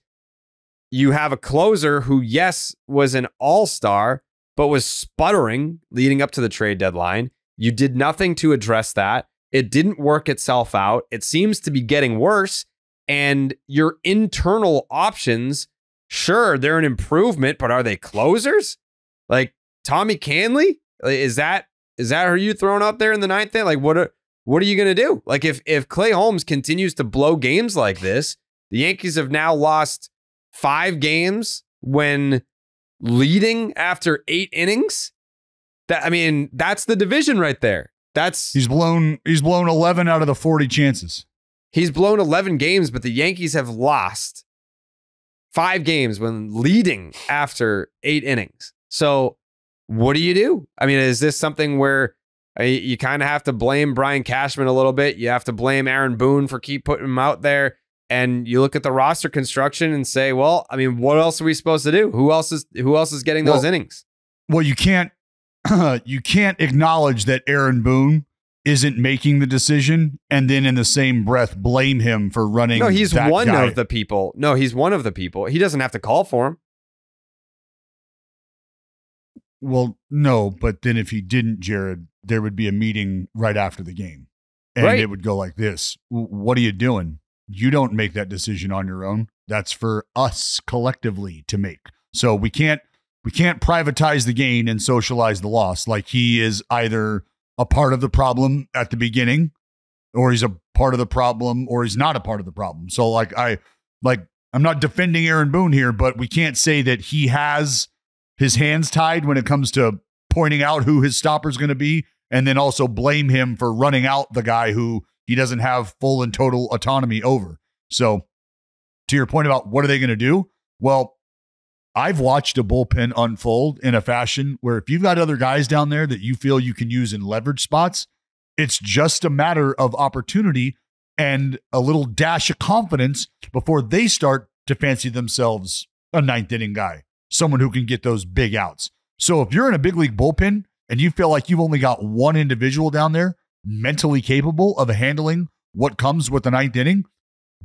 you have a closer who, yes, was an all star, but was sputtering leading up to the trade deadline. You did nothing to address that. It didn't work itself out. It seems to be getting worse. And your internal options, sure, they're an improvement, but are they closers? Like Tommy Kahnle? Is that is that who you throwing up there in the ninth inning? Like what are what are you gonna do? Like if if Clay Holmes continues to blow games like this, the Yankees have now lost five games when leading after eight innings. That I mean, that's the division right there. That's he's blown he's blown 11 out of the 40 chances. He's blown 11 games, but the Yankees have lost five games when leading after eight innings. So, what do you do? I mean, is this something where uh, you kind of have to blame Brian Cashman a little bit? You have to blame Aaron Boone for keep putting him out there and you look at the roster construction and say, well, I mean, what else are we supposed to do? Who else is who else is getting those innings? Well, you can't <clears throat> you can't acknowledge that Aaron Boone isn't making the decision and then in the same breath blame him for running. No, he's one guy. of the people. No, he's one of the people. He doesn't have to call for him. Well, no, but then if he didn't, Jared, there would be a meeting right after the game. And right. it would go like this. What are you doing? You don't make that decision on your own. That's for us collectively to make. So we can't we can't privatize the gain and socialize the loss. Like he is either a part of the problem at the beginning or he's a part of the problem or he's not a part of the problem. So like I like I'm not defending Aaron Boone here, but we can't say that he has his hands tied when it comes to pointing out who his stopper is going to be and then also blame him for running out the guy who he doesn't have full and total autonomy over. So, to your point about what are they going to do? Well, I've watched a bullpen unfold in a fashion where if you've got other guys down there that you feel you can use in leverage spots, it's just a matter of opportunity and a little dash of confidence before they start to fancy themselves a ninth inning guy, someone who can get those big outs. So if you're in a big league bullpen and you feel like you've only got one individual down there mentally capable of handling what comes with the ninth inning,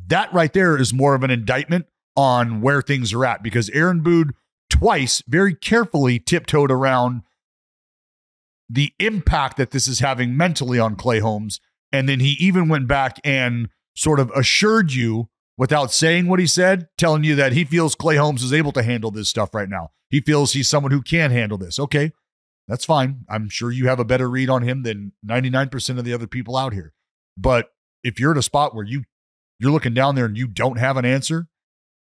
that right there is more of an indictment on where things are at because Aaron Boone twice very carefully tiptoed around the impact that this is having mentally on Clay Holmes. And then he even went back and sort of assured you without saying what he said, telling you that he feels Clay Holmes is able to handle this stuff right now. He feels he's someone who can handle this. Okay, that's fine. I'm sure you have a better read on him than 99% of the other people out here. But if you're in a spot where you you're looking down there and you don't have an answer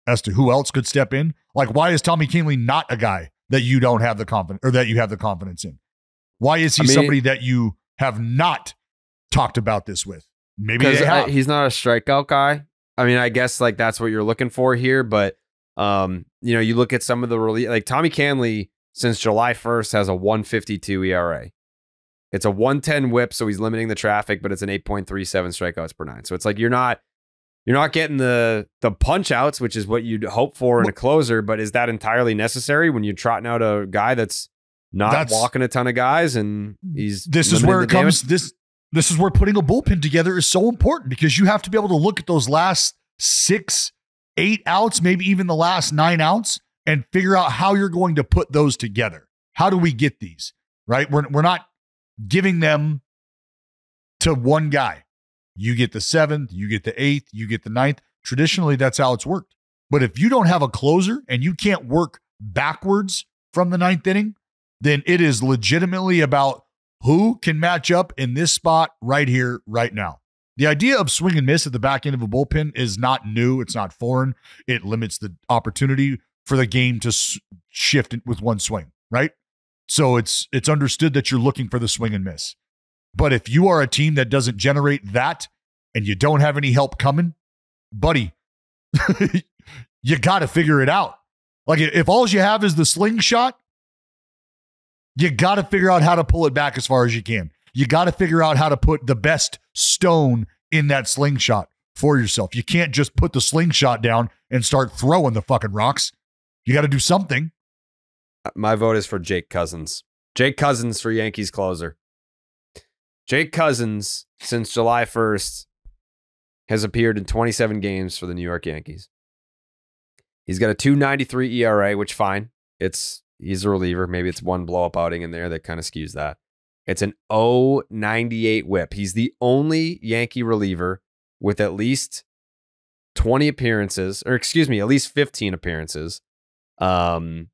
as to who else could step in, like why is Tommy Kahnle not a guy that you don't have the confidence or that you have the confidence in? Why is he I mean- somebody that you have not talked about this with? Maybe they have. he's not a strikeout guy. I mean, I guess like that's what you're looking for here, but um, you know, you look at some of the release, like Tommy Kahnle since July 1st has a 152 ERA. It's a 110 whip, so he's limiting the traffic, but it's an 8.37 strikeouts per nine. So it's like you're not you're not getting the the punch outs, which is what you'd hope for in a closer, but is that entirely necessary when you're trotting out a guy that's not That's- walking a ton of guys and he's this is where it comes damage? this this is where putting a bullpen together is so important because you have to be able to look at those last six eight outs maybe even the last nine outs and figure out how you're going to put those together how do we get these right we're, we're not giving them to one guy you get the seventh you get the eighth you get the ninth traditionally that's how it's worked but if you don't have a closer and you can't work backwards from the ninth inning then it is legitimately about who can match up in this spot right here, right now. The idea of swing and miss at the back end of a bullpen is not new. It's not foreign. It limits the opportunity for the game to shift it with one swing, right? So it's it's understood that you're looking for the swing and miss. But if you are a team that doesn't generate that and you don't have any help coming, buddy, <laughs> you got to figure it out. Like if all you have is the slingshot, you got to figure out how to pull it back as far as you can. You got to figure out how to put the best stone in that slingshot for yourself. You can't just put the slingshot down and start throwing the fucking rocks. You got to do something. Uh, my vote is for Jake Cousins. Jake Cousins for Yankees closer. Jake Cousins, since July 1st, has appeared in 27 games for the New York Yankees. He's got a 293 ERA, which fine. It's he's a reliever. Maybe it's one blow up outing in there that kind of skews that. It's an 098 whip. He's the only Yankee reliever with at least 20 appearances, or excuse me, at least 15 appearances. Um,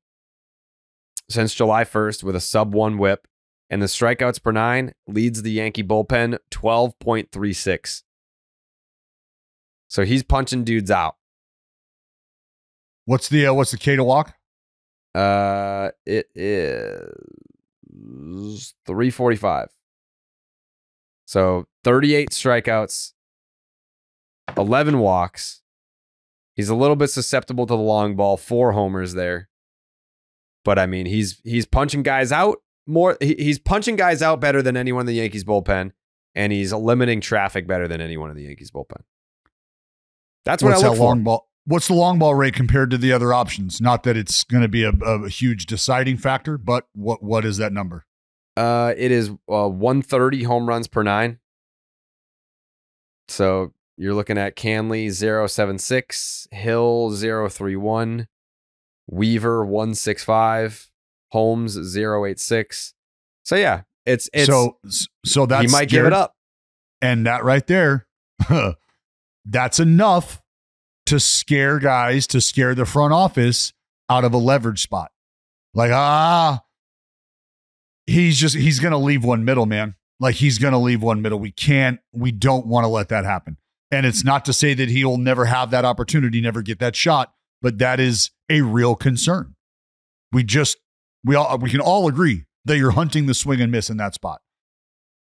since July 1st with a sub one whip, and the strikeouts per nine leads the Yankee bullpen 12.36. So he's punching dudes out. What's the uh, what's the K to walk? Uh, it is 345. So 38 strikeouts, 11 walks. He's a little bit susceptible to the long ball, four homers there. But I mean, he's he's punching guys out more. He's punching guys out better than anyone in the Yankees bullpen, and he's limiting traffic better than anyone in the Yankees bullpen. That's what what's I look that for. long ball? What's the long ball rate compared to the other options? Not that it's going to be a, a huge deciding factor, but what what is that number? Uh, it is uh, 130 home runs per nine. So you're looking at Kahnle 076, Hill 031, Weaver 165, Holmes 086. So yeah, it's it's so so that's he might give it up. and that right there, <laughs> that's enough to scare guys to scare the front office out of a leverage spot. Like ah, he's just he's gonna leave one middle, man. Like he's gonna leave one middle. We can't. We don't want to let that happen. And it's not to say that he'll never have that opportunity, never get that shot, but that is a real concern. We just we all we can all agree that you're hunting the swing and miss in that spot.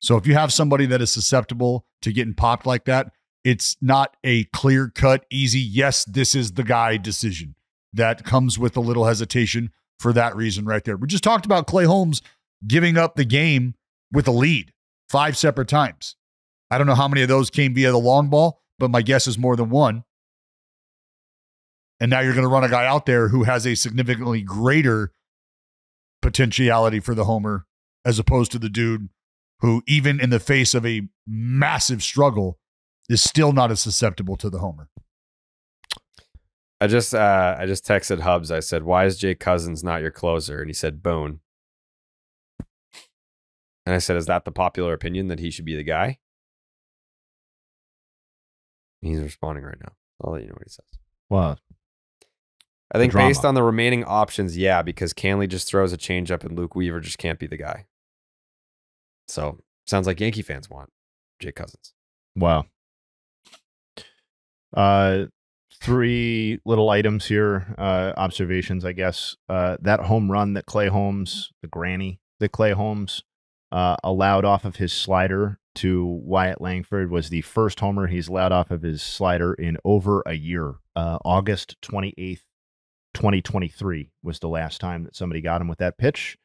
So if you have somebody that is susceptible to getting popped like that, it's not a clear cut, easy, yes, this is the guy decision. That comes with a little hesitation for that reason right there. We just talked about Clay Holmes giving up the game with a lead five separate times. I don't know how many of those came via the long ball, but my guess is more than one. And now you're going to run a guy out there who has a significantly greater potentiality for the homer as opposed to the dude who, even in the face of a massive struggle, is still not as susceptible to the homer. I just uh I just texted Hubs. I said, "Why is Jake Cousins not your closer?" And he said, "Boone." And I said, Is that the popular opinion that he should be the guy? He's responding right now. I'll let you know what he says. Wow. I think drama. based on the remaining options, yeah, because Kahnle just throws a changeup and Luke Weaver just can't be the guy. So sounds like Yankee fans want Jake Cousins. Wow. Uh, three little items here, uh, observations, I guess. Uh, that home run that Clay Holmes, the granny that Clay Holmes uh, allowed off of his slider to Wyatt Langford was the first homer he's allowed off of his slider in over a year. Uh, August 28th, 2023 was the last time that somebody got him with that pitch.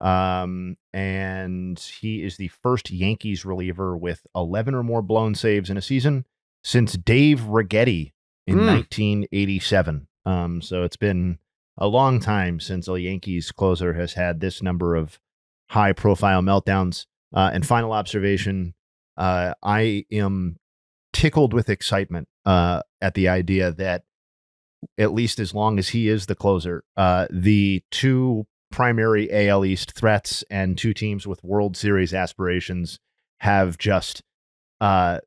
Um, and he is the first Yankees reliever with 11 or more blown saves in a season since Dave Righetti in Hmm. 1987. Um, so it's been a long time since a Yankees closer has had this number of high profile meltdowns. Uh, and final observation uh, I am tickled with excitement uh, at the idea that, at least as long as he is the closer, uh, the two primary AL East threats and two teams with World Series aspirations have just uh,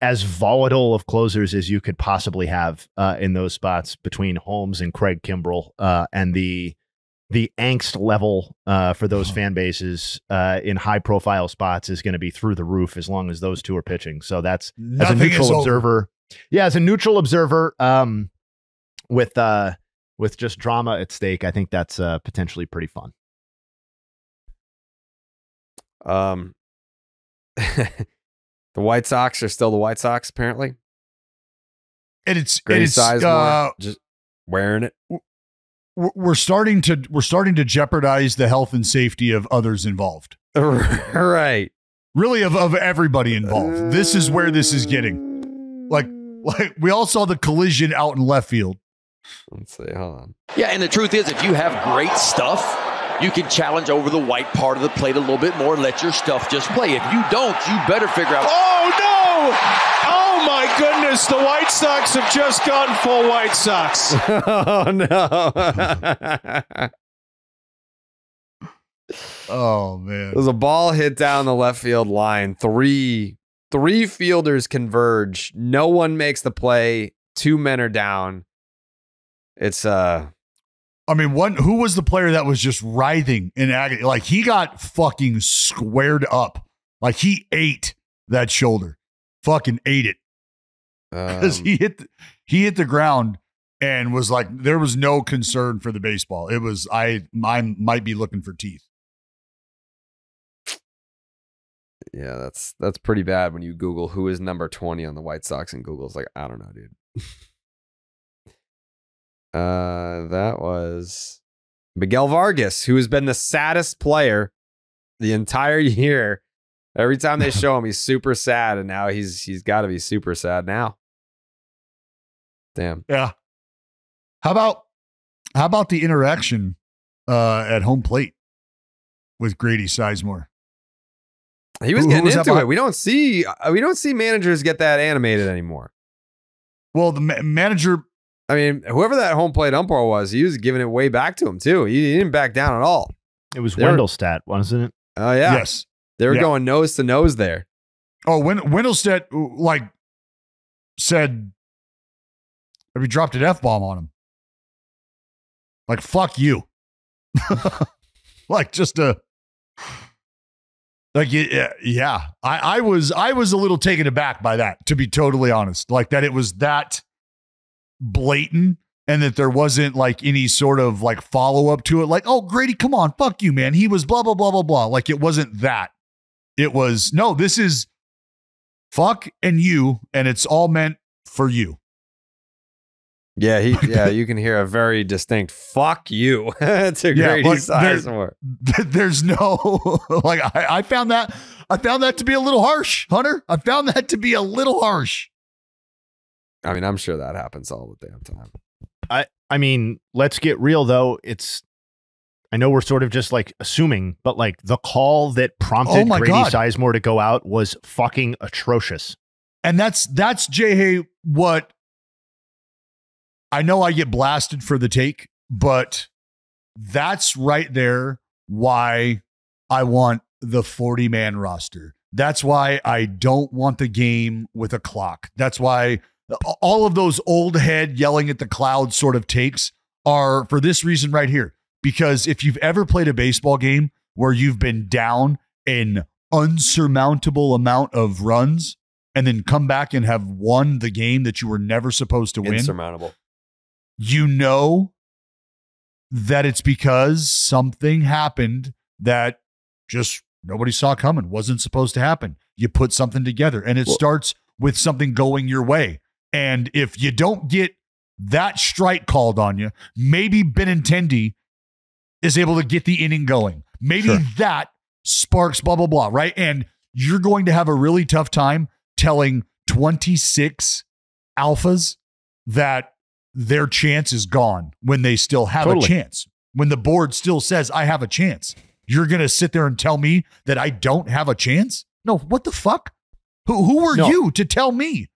as volatile of closers as you could possibly have uh, in those spots between Holmes and Craig Kimbrel, and the the angst level uh, for those fan bases uh, in high profile spots is going to be through the roof as long as those two are pitching. So that's as a neutral is over. observer. Yeah, as a neutral observer, um, with uh, with just drama at stake, I think that's uh, potentially pretty fun. Um, <laughs> the White Sox are still the White Sox, apparently. And it's and Grady it's Sizemore uh, just wearing it. We're we're starting to we're starting to jeopardize the health and safety of others involved. <laughs> right. Really, of of everybody involved. This is where this is getting. Like, like we all saw the collision out in left field. Let's see. Hold on. Yeah, and the truth is, if you have great stuff, you can challenge over the white part of the plate a little bit more and let your stuff just play. If you don't, you better figure out. Oh no! Oh my goodness, the White Sox have just gone full White Sox. <laughs> oh no. Oh man. There's a ball hit down the left field line. Three three fielders converge. No one makes the play. Two men are down. It's uh I mean, one who was the player that was just writhing in agony? Like he got fucking squared up. Like he ate that shoulder. Fucking ate it. Because um, he hit the, he hit the ground and was like there was no concern for the baseball. It was I I might be looking for teeth. yeah, that's that's pretty bad when you Google who is number 20 on the White Sox and Google's like, I don't know, dude. <laughs> uh that was Miguel Vargas, who has been the saddest player the entire <laughs> year. Every time they <laughs> show him, he's super sad, and now he's he's got to be super sad now. Damn. Yeah. How about how about the interaction uh at home plate with Grady Sizemore? He was Who- who getting was into it. We don't see uh, we don't see managers get that animated anymore. Well, the ma- manager I mean, whoever that home plate umpire was, he was giving it way back to him too. He, he didn't back down at all. It was They were- Wendelstedt, wasn't it? Oh yeah, yes. they were Yeah. going nose to nose there. Oh, when Wendelstedt like said, "Have you dropped an f bomb on him?" Like fuck you, <laughs> like just a like yeah, yeah. I I was I was a little taken aback by that, to be totally honest. Like that it was that blatant. And that there wasn't like any sort of like follow up to it, like, oh, Grady, come on, fuck you, man. He was blah, blah, blah, blah, blah. Like it wasn't that. It was, no, this is fuck and you, and it's all meant for you. Yeah, he <laughs> yeah, you can hear a very distinct "fuck you" <laughs> to Yeah, Grady like, there- <laughs> There's no like I, I found that I found that to be a little harsh, Hunter. I found that to be a little harsh. I mean, I'm sure that happens all the damn time. I I mean, let's get real though. It's I know we're sort of just like assuming, but like the call that prompted Oh my Grady God. Sizemore to go out was fucking atrocious. And that's that's Jay Hay what I know I get blasted for the take, but that's right there why I want the 40 man roster. That's why I don't want the game with a clock. That's why all of those old head yelling at the cloud sort of takes are for this reason right here. Because if you've ever played a baseball game where you've been down an unsurmountable amount of runs and then come back and have won the game that you were never supposed to win, Insurmountable. You know that it's because something happened that just nobody saw coming, wasn't supposed to happen. You put something together and it Well- starts with something going your way. And if you don't get that strike called on you, maybe Benintendi is able to get the inning going. Maybe Sure. that sparks blah, blah, blah, right? And you're going to have a really tough time telling 26 alphas that their chance is gone when they still have Totally. a chance. When the board still says, I have a chance. You're going to sit there and tell me that I don't have a chance? No, what the fuck? Who, who are No. you to tell me?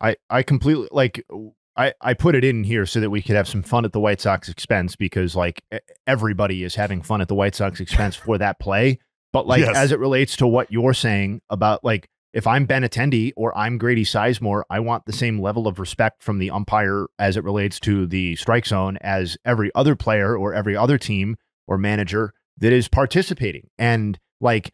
I I completely like I I put it in here so that we could have some fun at the White Sox expense because like everybody is having fun at the White Sox expense for that play. But like Yes. as it relates to what you're saying about like if I'm Benintendi or I'm Grady Sizemore, I want the same level of respect from the umpire as it relates to the strike zone as every other player or every other team or manager that is participating. And like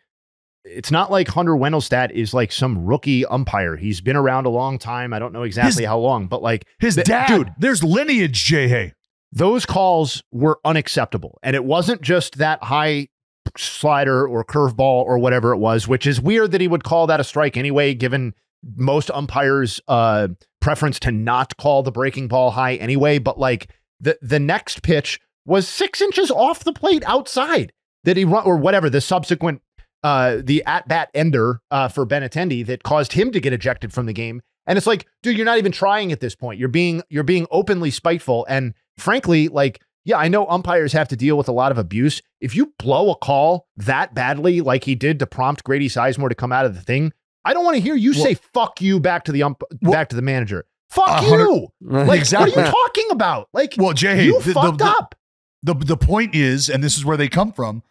it's not like Hunter Wendelstedt is like some rookie umpire. He's been around a long time. I don't know exactly how long, but like His th- dad, dude, there's lineage, Jay Hay. those calls were unacceptable. And it wasn't just that high slider or curveball or whatever it was, which is weird that he would call that a strike anyway, given most umpires' uh, preference to not call the breaking ball high anyway. But like the the next pitch was six inches off the plate outside that he run or whatever the subsequent uh the at bat ender uh for Benintendi that caused him to get ejected from the game. And it's like, dude, you're not even trying at this point. You're being you're being openly spiteful. And frankly, like, yeah, I know umpires have to deal with a lot of abuse. If you blow a call that badly, like he did to prompt Grady Sizemore to come out of the thing, I don't want to hear you say "fuck you" back to the ump, Well- back to the manager. Fuck you! <laughs> Like, Exactly. what are you talking about? Like, Well, Jay you the- the- fucked the- up. the the point is, and this is where they come from,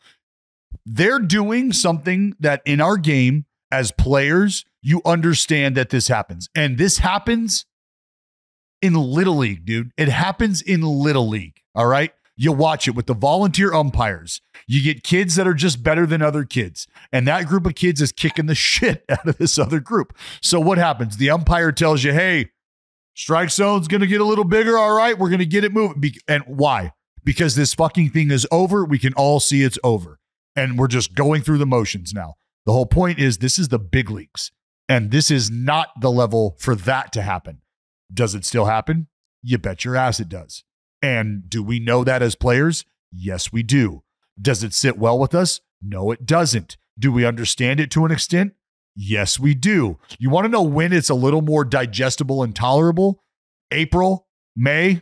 they're doing something that in our game as players, you understand that this happens. And this happens in Little League, dude. It happens in Little League. All right. You watch it with the volunteer umpires. You get kids that are just better than other kids. And that group of kids is kicking the <laughs> shit out of this other group. So what happens? The umpire tells you, hey, strike zone's going to get a little bigger. All right. We're going to get it moving. And why? because this fucking thing is over. We can all see it's over. And we're just going through the motions now. The whole point is this is the big leagues. And this is not the level for that to happen. Does it still happen? You bet your ass it does. And do we know that as players? Yes, we do. Does it sit well with us? No, it doesn't. Do we understand it to an extent? Yes, we do. You want to know when it's a little more digestible and tolerable? April, May,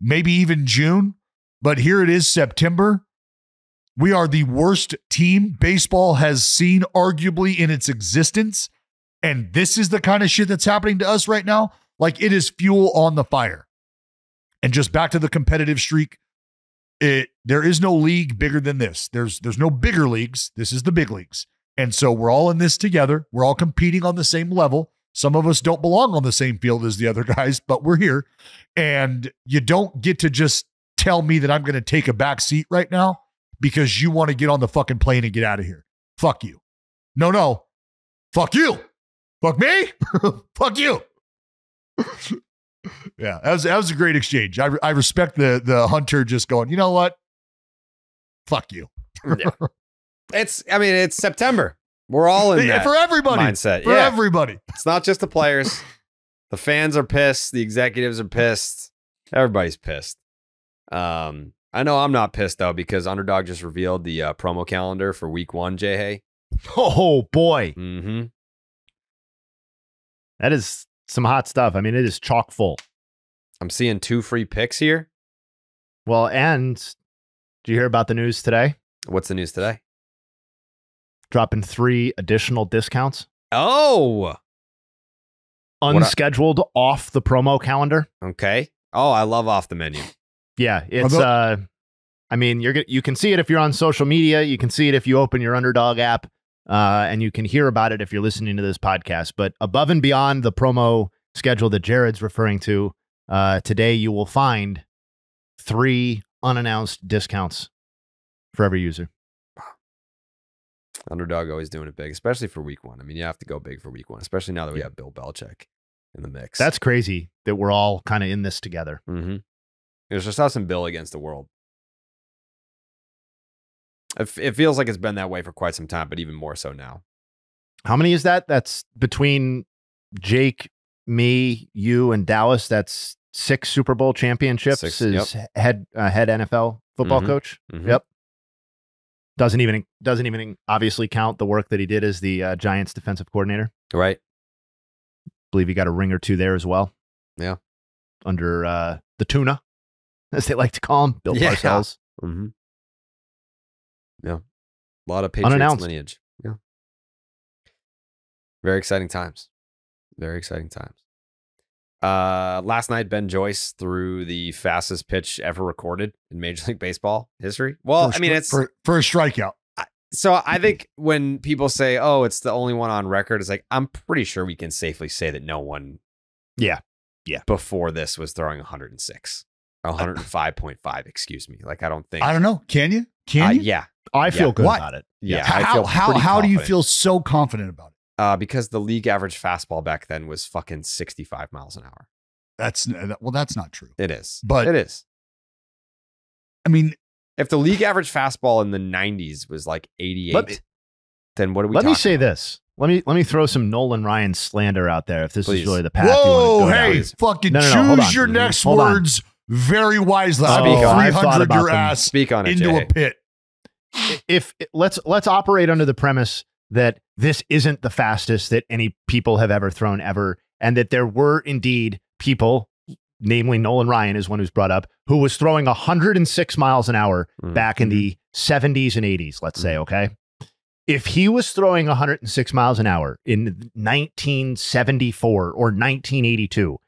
maybe even June. But here it is, September. We are the worst team baseball has seen, arguably, in its existence. And this is the kind of shit that's happening to us right now. Like it is fuel on the fire. And just back to the competitive streak. It there is no league bigger than this. There's there's no bigger leagues. This is the big leagues. And so we're all in this together. We're all competing on the same level. Some of us don't belong on the same field as the other guys, but we're here. And you don't get to just tell me that I'm going to take a back seat right now because you want to get on the fucking plane and get out of here. Fuck you. No, no. Fuck you. Fuck me. <laughs> Fuck you. Yeah, that was that was a great exchange. I, I respect the the hunter just going. You know what? Fuck you. It's, I mean, it's September. We're all in <laughs> Yeah, for everybody. mindset. For yeah. everybody. It's not just the players. the fans are pissed. The executives are pissed. Everybody's pissed. Um, I know I'm not pissed though because Underdog just revealed the uh, promo calendar for Week One. Jay Hay. Oh boy, Mm-hmm. that is some hot stuff. I mean, it is chock full. I'm seeing two free picks here. Well, and do you hear about the news today? What's the news today? Dropping three additional discounts, Oh, What I- unscheduled off the promo calendar. okay. Oh, I love off the menu. Yeah, it's tho- uh I mean, you're you can see it if you're on social media. You can see it if you open your Underdog app, uh, and you can hear about it if you're listening to this podcast. But above and beyond the promo schedule that Jared's referring to, uh, today you will find three unannounced discounts for every user. Underdog always doing it big, especially for week one. I mean, you have to go big for week one, especially now that we have Bill Belichick in the mix. That's crazy that we're all kind of in this together. mm-hmm. It was just us and Bill against the world. It, feels like it's been that way for quite some time, but even more so now. How many is that? That's between Jake, me, you, and Dallas. That's six Super Bowl championships. Six, is head uh, head NFL football Mhm. coach. Mhm. Yep. Doesn't even doesn't even obviously count the work that he did as the uh, Giants defensive coordinator. Right? believe he got a ring or two there as well. Yeah. Under uh, the tuna, as they like to call him, Bill <laughs> Yeah. Parcells. Mm-hmm. Yeah. A lot of Patriots Unannounced. lineage. Yeah. Very exciting times. Very exciting times. Uh, last night, Ben Joyce threw the fastest pitch ever recorded in Major League Baseball history. Well, I mean, it's for, for a strikeout. so I <clears throat> think when people say, "Oh, it's the only one on record," it's like I'm pretty sure we can safely say that no one, Yeah. Yeah. before this was throwing 106, 105.5. Excuse me. Like I don't think. I don't know. Can you? Can Uh, you? yeah, I feel Yeah. good What? about it. yeah. how I feel how, how do you feel so confident about it? Uh, because the league average fastball back then was fucking 65 miles an hour. That's well, that's not true. It is, But- it is. I mean, If the league average fastball in the 90s was like 88, me- then what are we? Let me say about? this. Let me let me throw some Nolan Ryan slander out there. If this Please. is really the path you whoa, want to go hey, down. fucking No, no, no, hold choose on. your next Hold on. words very wisely. Oh, I'll Speak on it. I've 300 your them. ass Speak on it, into Jay. a pit. If let's let's operate under the premise that this isn't the fastest that any people have ever thrown ever, and that there were indeed people, namely Nolan Ryan is one who's brought up, who was throwing 106 miles an hour Mm. back in the 70s and 80s, let's say, okay? If he was throwing 106 miles an hour in 1974 or 1982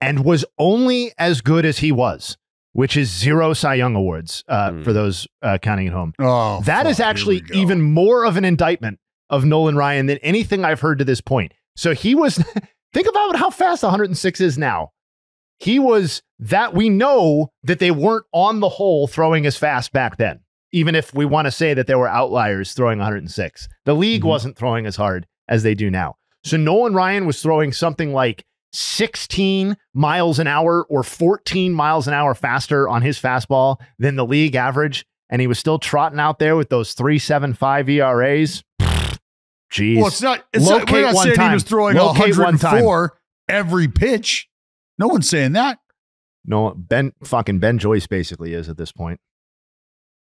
and was only as good as he was, which is zero Cy Young Awards uh, Mm. for those uh, counting at home, Oh, that is fuck, here actually even more of an indictment of Nolan Ryan than anything I've heard to this point. So he was, <laughs> think about how fast 106 is now. He was that we know that they weren't on the whole throwing as fast back then, even if we want to say that there were outliers throwing 106. The league Mhm. wasn't throwing as hard as they do now. So Nolan Ryan was throwing something like 16 miles an hour or 14 miles an hour faster on his fastball than the league average. And he was still trotting out there with those 375 ERAs. <sighs> Jeez. Well, it's not. It's not, we're not one saying time. he was throwing Locate 104 every pitch. No one's saying that. no, Ben fucking Ben Joyce basically is at this point.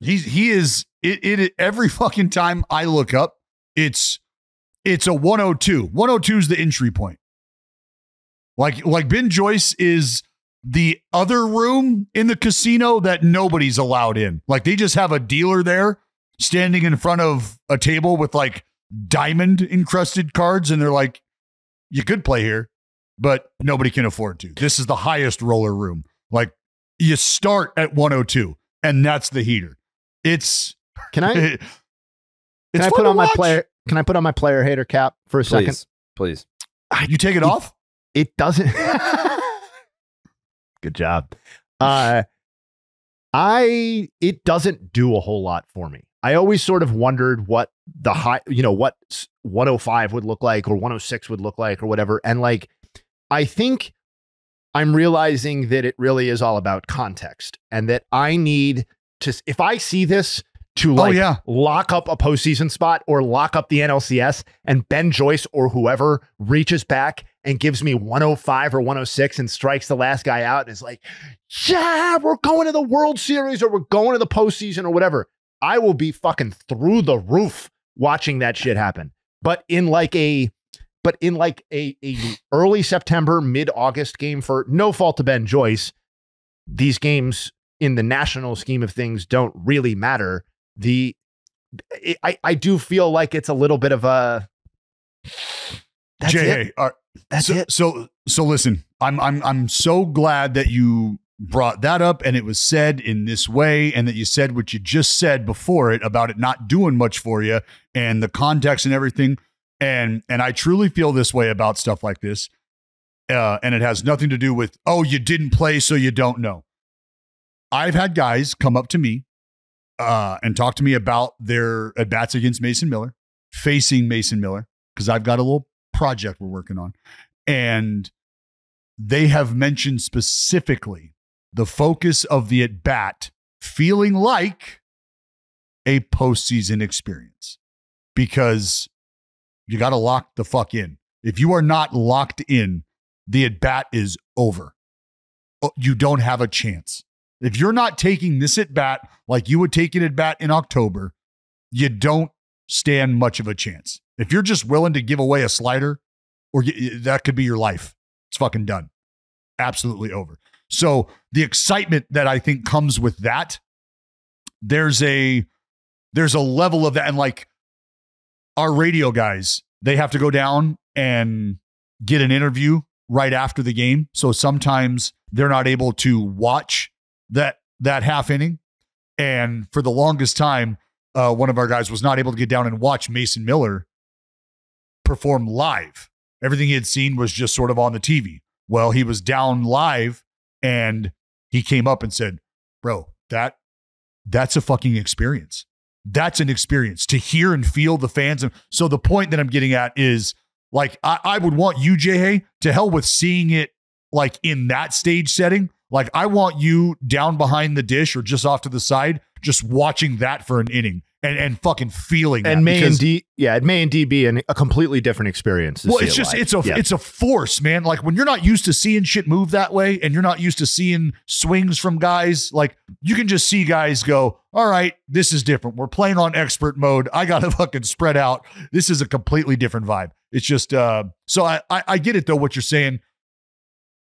He's he is it, it every fucking time I look up, it's it's a 102. 102 is the entry point. Like like Ben Joyce is the other room in the casino that nobody's allowed in. Like they just have a dealer there standing in front of a table with like diamond encrusted cards and they're like you could play here, but nobody can afford to. This is the highest roller room. Like you start at 102 and that's the heater. It's Can I <laughs> it's can I put to on my player can I put on my player hater cap for a second? Please, please. You take it off? It doesn't <laughs> Good job. Uh I it doesn't do a whole lot for me. I always sort of wondered what the high, you know, what 105 would look like or 106 would look like or whatever. And like I think I'm realizing that it really is all about context and that I need to if I see this to like oh yeah. lock up a postseason spot or lock up the NLCS, and Ben Joyce or whoever reaches back and gives me 105 or 106 and strikes the last guy out and is like, yeah, we're going to the World Series or we're going to the postseason or whatever. I will be fucking through the roof watching that shit happen. But in like a but in like a, a early September, mid August game for no fault to Ben Joyce, these games in the national scheme of things don't really matter. The I- I I do feel like it's a little bit of a that's Jay, it. right. That's so, it. so so listen, I'm I'm I'm so glad that you brought that up and it was said in this way and that you said what you just said before it about it not doing much for you and the context and everything and and I truly feel this way about stuff like this uh, and it has nothing to do with oh you didn't play so you don't know I've had guys come up to me uh, and talk to me about their at bats against Mason Miller facing Mason Miller because I've got a little project we're working on and they have mentioned specifically the focus of the at bat feeling like a postseason experience because you got to lock the fuck in. If you are not locked in, the at bat is over. Oh, You don't have a chance. If you're not taking this at bat like you would take an at bat in October, you don't stand much of a chance. If you're just willing to give away a slider, or that could be your life. It's fucking done. Absolutely over. So the excitement that I think comes with that, there's a there's a level of that, and like our radio guys, they have to go down and get an interview right after the game. So sometimes they're not able to watch that that half inning. And for the longest time, uh, one of our guys was not able to get down and watch Mason Miller perform live. Everything he had seen was just sort of on the TV. Well, he was down live and he came up and said, Bro, that that's a fucking experience. That's an experience to hear and feel the fans. And so the point that I'm getting at is like I, I would want you, Jay, to hell with seeing it like in that stage setting. Like I want you down behind the dish or just off to the side, just watching that for an inning and and fucking feeling and that may indeed, yeah, it may indeed be an, a completely different experience. well, it's it just live. it's a Yeah. it's a force, man. Like when you're not used to seeing shit move that way, and you're not used to seeing swings from guys, like you can just see guys go, "All right, this is different. We're playing on expert mode. I got to <laughs> fucking spread out. This is a completely different vibe." It's just uh, so I, I I get it though what you're saying.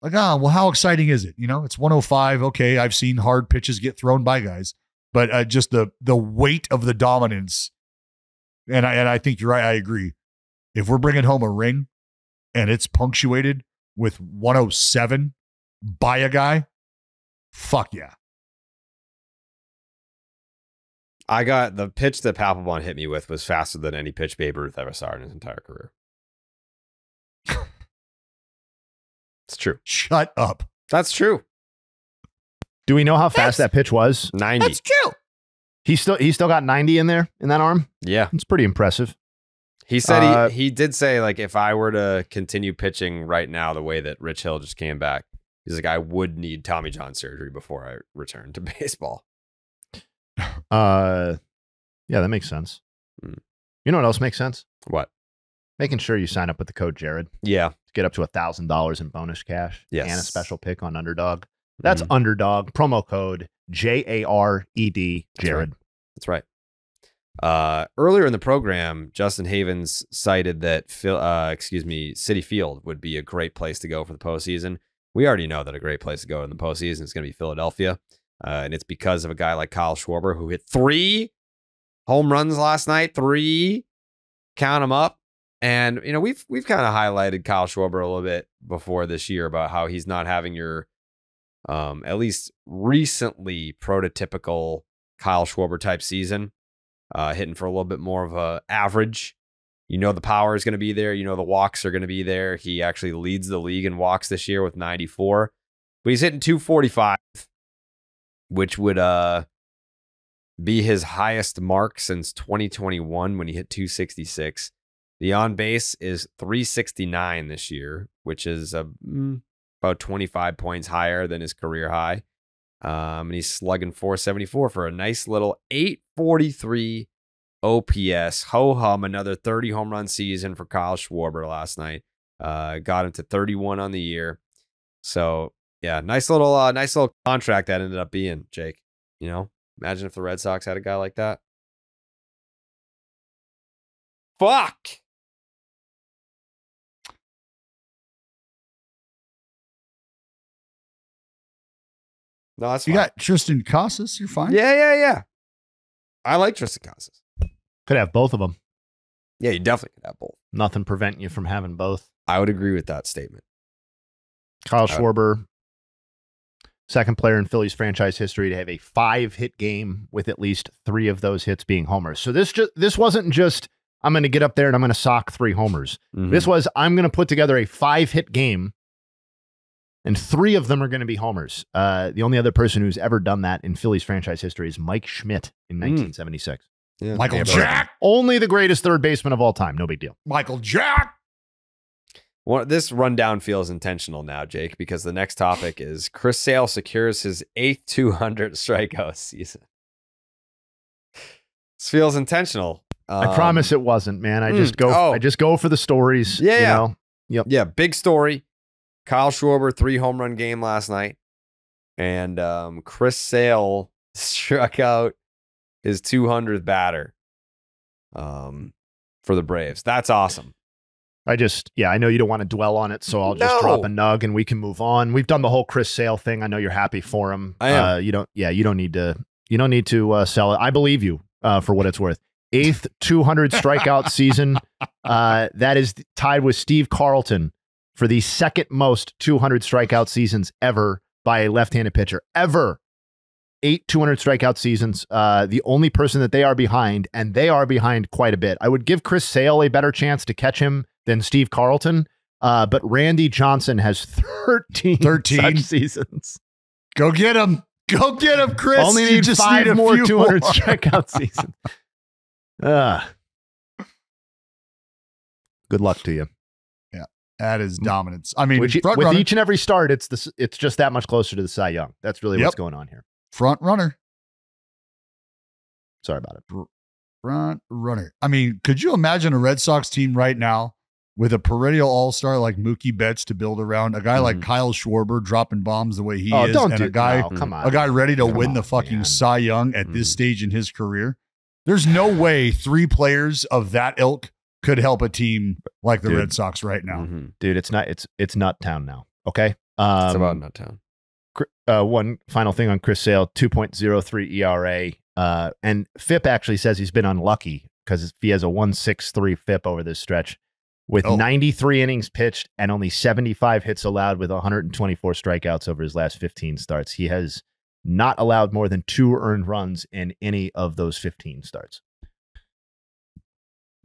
Like ah, well, how exciting is it? You know, it's 105. Okay, I've seen hard pitches get thrown by guys, but uh, just the the weight of the dominance, and I and I think you're right. I agree. If we're bringing home a ring and it's punctuated with 107 by a guy, fuck yeah. I got the pitch that Papelbon hit me with was faster than any pitch Babe Ruth ever saw in his entire career. <laughs> it's true. Shut up. That's true. Do we know how fast that pitch was? 90. That's true. He still he still got 90 in there in that arm. yeah. It's pretty impressive. He said Uh, he, he did say, like, if I were to continue pitching right now the way that Rich Hill just came back, he's like, I would need Tommy John surgery before I return to <laughs> baseball. Uh, yeah, that makes sense. Hmm. You know what else makes sense? What? Making sure you sign up with the code Jared Yeah. to get up to a thousand dollars in bonus cash Yes. and a special pick on Underdog. That's Mhm. Underdog promo code J A R E D That's right. Jared. That's right. Uh, earlier in the program, Justin Havens cited that Phil, uh, excuse me, Citi Field would be a great place to go for the postseason. We already know that a great place to go in the postseason is going to be Philadelphia, uh, and it's because of a guy like Kyle Schwarber who hit three home runs last night, three, count them up. And you know we've we've kind of highlighted Kyle Schwarber a little bit before this year about how he's not having your, um, at least recently prototypical Kyle Schwarber type season uh, hitting for a little bit more of a average. You know the power is going to be there. You know the walks are going to be there. He actually leads the league in walks this year with 94, but he's hitting 245, which would uh be his highest mark since 2021 when he hit 266. The on base is 369 this year, which is a mm, about 25 points higher than his career high. Um, and he's slugging 474 for a nice little 843 OPS. Ho hum, another 30 home run season for Kyle Schwarber last night. Uh, got him to 31 on the year. So yeah, nice little, uh, nice little contract that ended up being Jake. You know, imagine if the Red Sox had a guy like that. Fuck. That's You fine. got Triston Casas. You're fine. Yeah, yeah, yeah. I like Triston Casas. Could have both of them. Yeah, you definitely could have both. Nothing preventing you from having both. I would agree with that statement. Kyle Uh, Schwarber, second player in Phillies franchise history to have a five hit game with at least three of those hits being homers. So this just this wasn't just I'm going to get up there and I'm going to sock three homers. Mhm. This was I'm going to put together a five hit game, and three of them are going to be homers. Uh, the only other person who's ever done that in Phillies franchise history is Mike Schmidt in Mm. 1976. Yeah. Michael Jack. Only the greatest third baseman of all time. No big deal. Michael Jack. Well, this rundown feels intentional now, Jake, because the next topic is Chris Sale secures his eighth 200 strikeout season. This feels intentional. I Um, promise it wasn't, man. I just mm, go. oh. I just go for the stories. Yeah, you yeah. know? Yeah, big story. Kyle Schwarber, three home run game last night. And um, Chris Sale <laughs> struck out his 200th batter um, for the Braves. That's awesome. I just, yeah, I know you don't want to dwell on it, so I'll just drop a nug and we can move on. We've done the whole Chris Sale thing. I know you're happy for him. I am. Uh, you don't, yeah, you don't need to, you don't need to uh, sell it. I believe you uh, for what it's worth. Eighth 200 strikeout season. <laughs> Uh, that is tied with Steve Carlton for the second most 200 strikeout seasons ever by a left-handed pitcher ever. Eight 200 strikeout seasons. Uh, the only person that they are behind, and they are behind quite a bit. I would give Chris Sale a better chance to catch him than Steve Carlton. Uh, but Randy Johnson has <laughs> 13, 13. such seasons. Go get him. Go get him, Chris. Only You need just five need more 200 more. strikeout <laughs> seasons. Uh, good luck to you. That is dominance. I mean, With, front with runner. each and every start, it's the, it's just that much closer to the Cy Young. That's really what's going on here. front runner. Sorry about it. Front runner. I mean, could you imagine a Red Sox team right now with a perennial all star like Mookie Betts to build around a guy like Mhm. Kyle Schwarber dropping bombs the way he oh, is, don't and do a guy no, come on. a guy ready to win the fucking man. Cy Young at this Mhm. stage in his career. There's no way three players of that ilk could help a team like the Dude. Red Sox right now. Mhm. dude. It's not. It's it's nut town now. Okay. Um, It's about Nuttown. Cr- uh, one final thing on Chris Sale, 2.03 ERA. Uh, and FIP actually says he's been unlucky because he has a 163 FIP over this stretch with Oh. 93 innings pitched and only 75 hits allowed with 124 strikeouts over his last 15 starts. He has not allowed more than two earned runs in any of those 15 starts.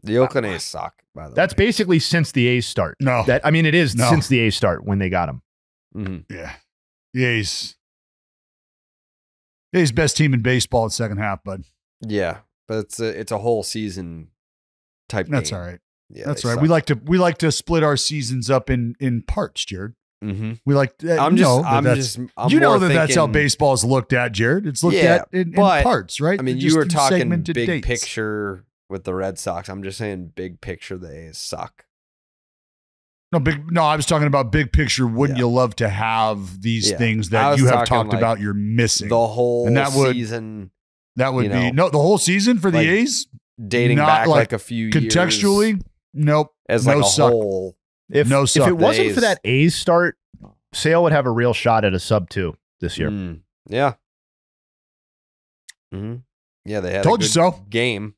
The Oakland A's suck, by the That's way. That's basically since the A's start. No. That I mean, it is No. since the A's start when they got him. Mhm. Yeah. Yeah, he's yeah, he's best team in baseball in second half, bud. Yeah, but it's a, it's a whole season type That's game. all right. Yeah, That's right. suck. We like to we like to split our seasons up in in parts, Jared. Mhm. We like uh, I'm just know I'm that's- just I'm you know more that that's how thinking- baseball is looked at, Jared. It's looked Yeah, at in, in but, parts, right? I mean, you were talking big dates. picture with the Red Sox. I'm just saying big picture the A's suck. No, big. No, I was talking about big picture. Wouldn't Yeah. you love to have these Yeah. things that you have talked like, about? You're missing. The whole And that would- season that would be know, no the whole season for the like, A's. dating Not back like like, a few years. Contextually, years nope. as no like a suck. whole. If, No if it wasn't for that A's start, Sale would have a real shot at a sub two this year. Mm, yeah. hmm Yeah, they had Told a you so. game.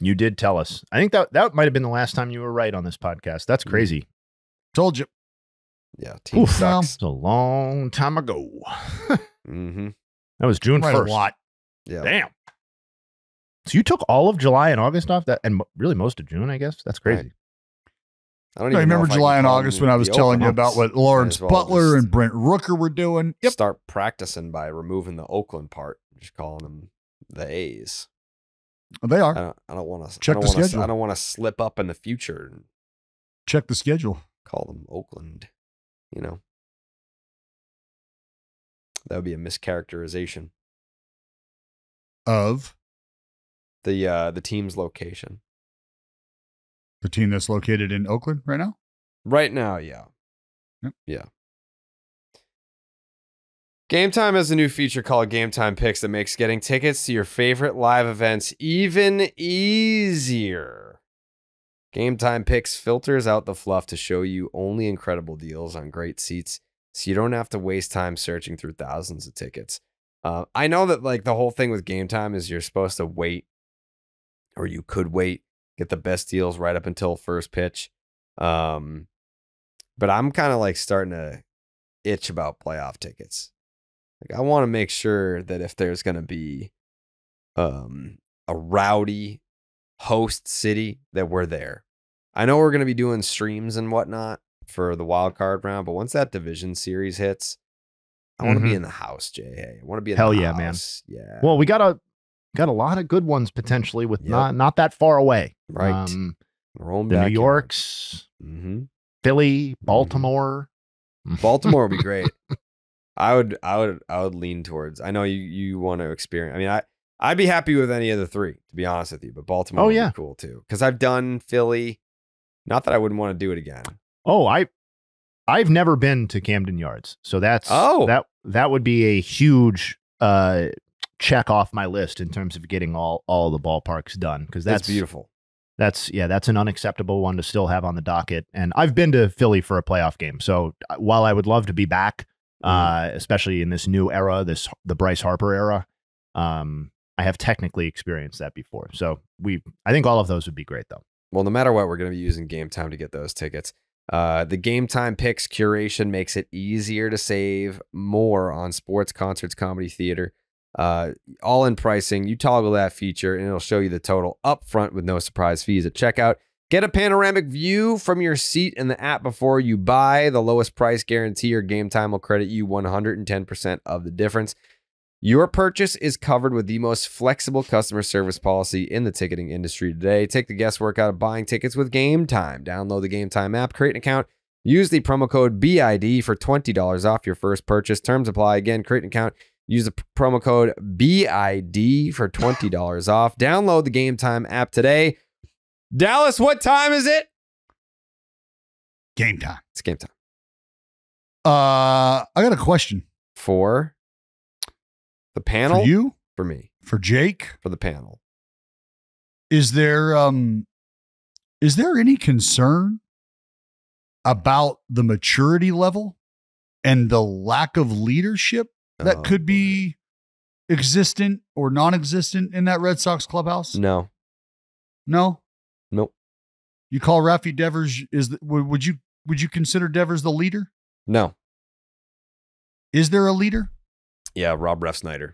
You did tell us. I think that that might have been the last time you were right on this podcast. That's Mm. crazy. Told you. Yeah, team Oof. Sucks. It's a long time ago. <laughs> mm-hmm. that was June Right a first. lot. Yeah. Damn. So you took all of July and August off that, and really most of June, I guess. That's crazy. I don't No, even know remember if I July and August when I was telling you about what Lawrence well Butler and Brent Rooker were doing. Yep. Start practicing by removing the Oakland part, just calling them the A's. They I are. don't. I don't want to. Check the wanna, schedule. I don't want to slip up in the future and Check the schedule. call them Oakland. You know, that would be a mischaracterization. Of The uh the team's location the team that's located in Oakland right now. right now. Yeah. Yep. Yeah. Game Time has a new feature called Game Time Picks that makes getting tickets to your favorite live events even easier. Game Time Picks filters out the fluff to show you only incredible deals on great seats so you don't have to waste time searching through thousands of tickets. Uh, I know that like the whole thing with Game Time is you're supposed to wait or you could wait, get the best deals right up until first pitch. Um, but I'm kind of like starting to itch about playoff tickets. Like I want to make sure that if there's going to be um a rowdy host city that we're there. I know we're going to be doing streams and whatnot for the wild card round, but once that division series hits, I want to be Mhm. in the house, Jay. I want to be in the house. Hell yeah, man. Yeah. Well, we got a got a lot of good ones potentially with Yep. not not that far away. right. Um, the New Yorks, hmm Philly, Baltimore. <laughs> Baltimore would be great. I would, I would, I would lean towards. I know you, you want to experience. I mean, I, I'd be happy with any of the three, to be honest with you. But Baltimore, Oh, would yeah. be cool too. Because I've done Philly. Not that I wouldn't want to do it again. Oh, I I've never been to Camden Yards. So that's Oh. that that would be a huge uh check off my list in terms of getting all all the ballparks done because That's that's beautiful. That's yeah, that's an unacceptable one to still have on the docket. And I've been to Philly for a playoff game. So uh, while I would love to be back, uh, especially in this new era, this the Bryce Harper era, um, I have technically experienced that before. So we, I think all of those would be great though. Well, no matter what, we're going to be using Game Time to get those tickets. Uh, the Game Time picks curation makes it easier to save more on sports, concerts, comedy, theater. Uh, all in pricing. You toggle that feature and it'll show you the total up front with no surprise fees at checkout. Get a panoramic view from your seat in the app before you buy. The lowest price guarantee or Game Time will credit you 110% of the difference. Your purchase is covered with the most flexible customer service policy in the ticketing industry today. Take the guesswork out of buying tickets with Game Time. Download the Game Time app, create an account, use the promo code BID for $20 off your first purchase. Terms apply. Again, create an account, use the promo code BID for $20 off. Download the Game Time app today. Dallas, what time is it? Game time. It's game time. Uh, I got a question For the panel? for you, For me. for Jake. For the panel. Is there um, is there any concern about the maturity level and the lack of leadership that Oh, could be existent or non-existent in that Red Sox clubhouse? No. No. You call Rafi Devers is the, would you would you consider Devers the leader? No. Is there a leader? Yeah, Rob Refsnyder.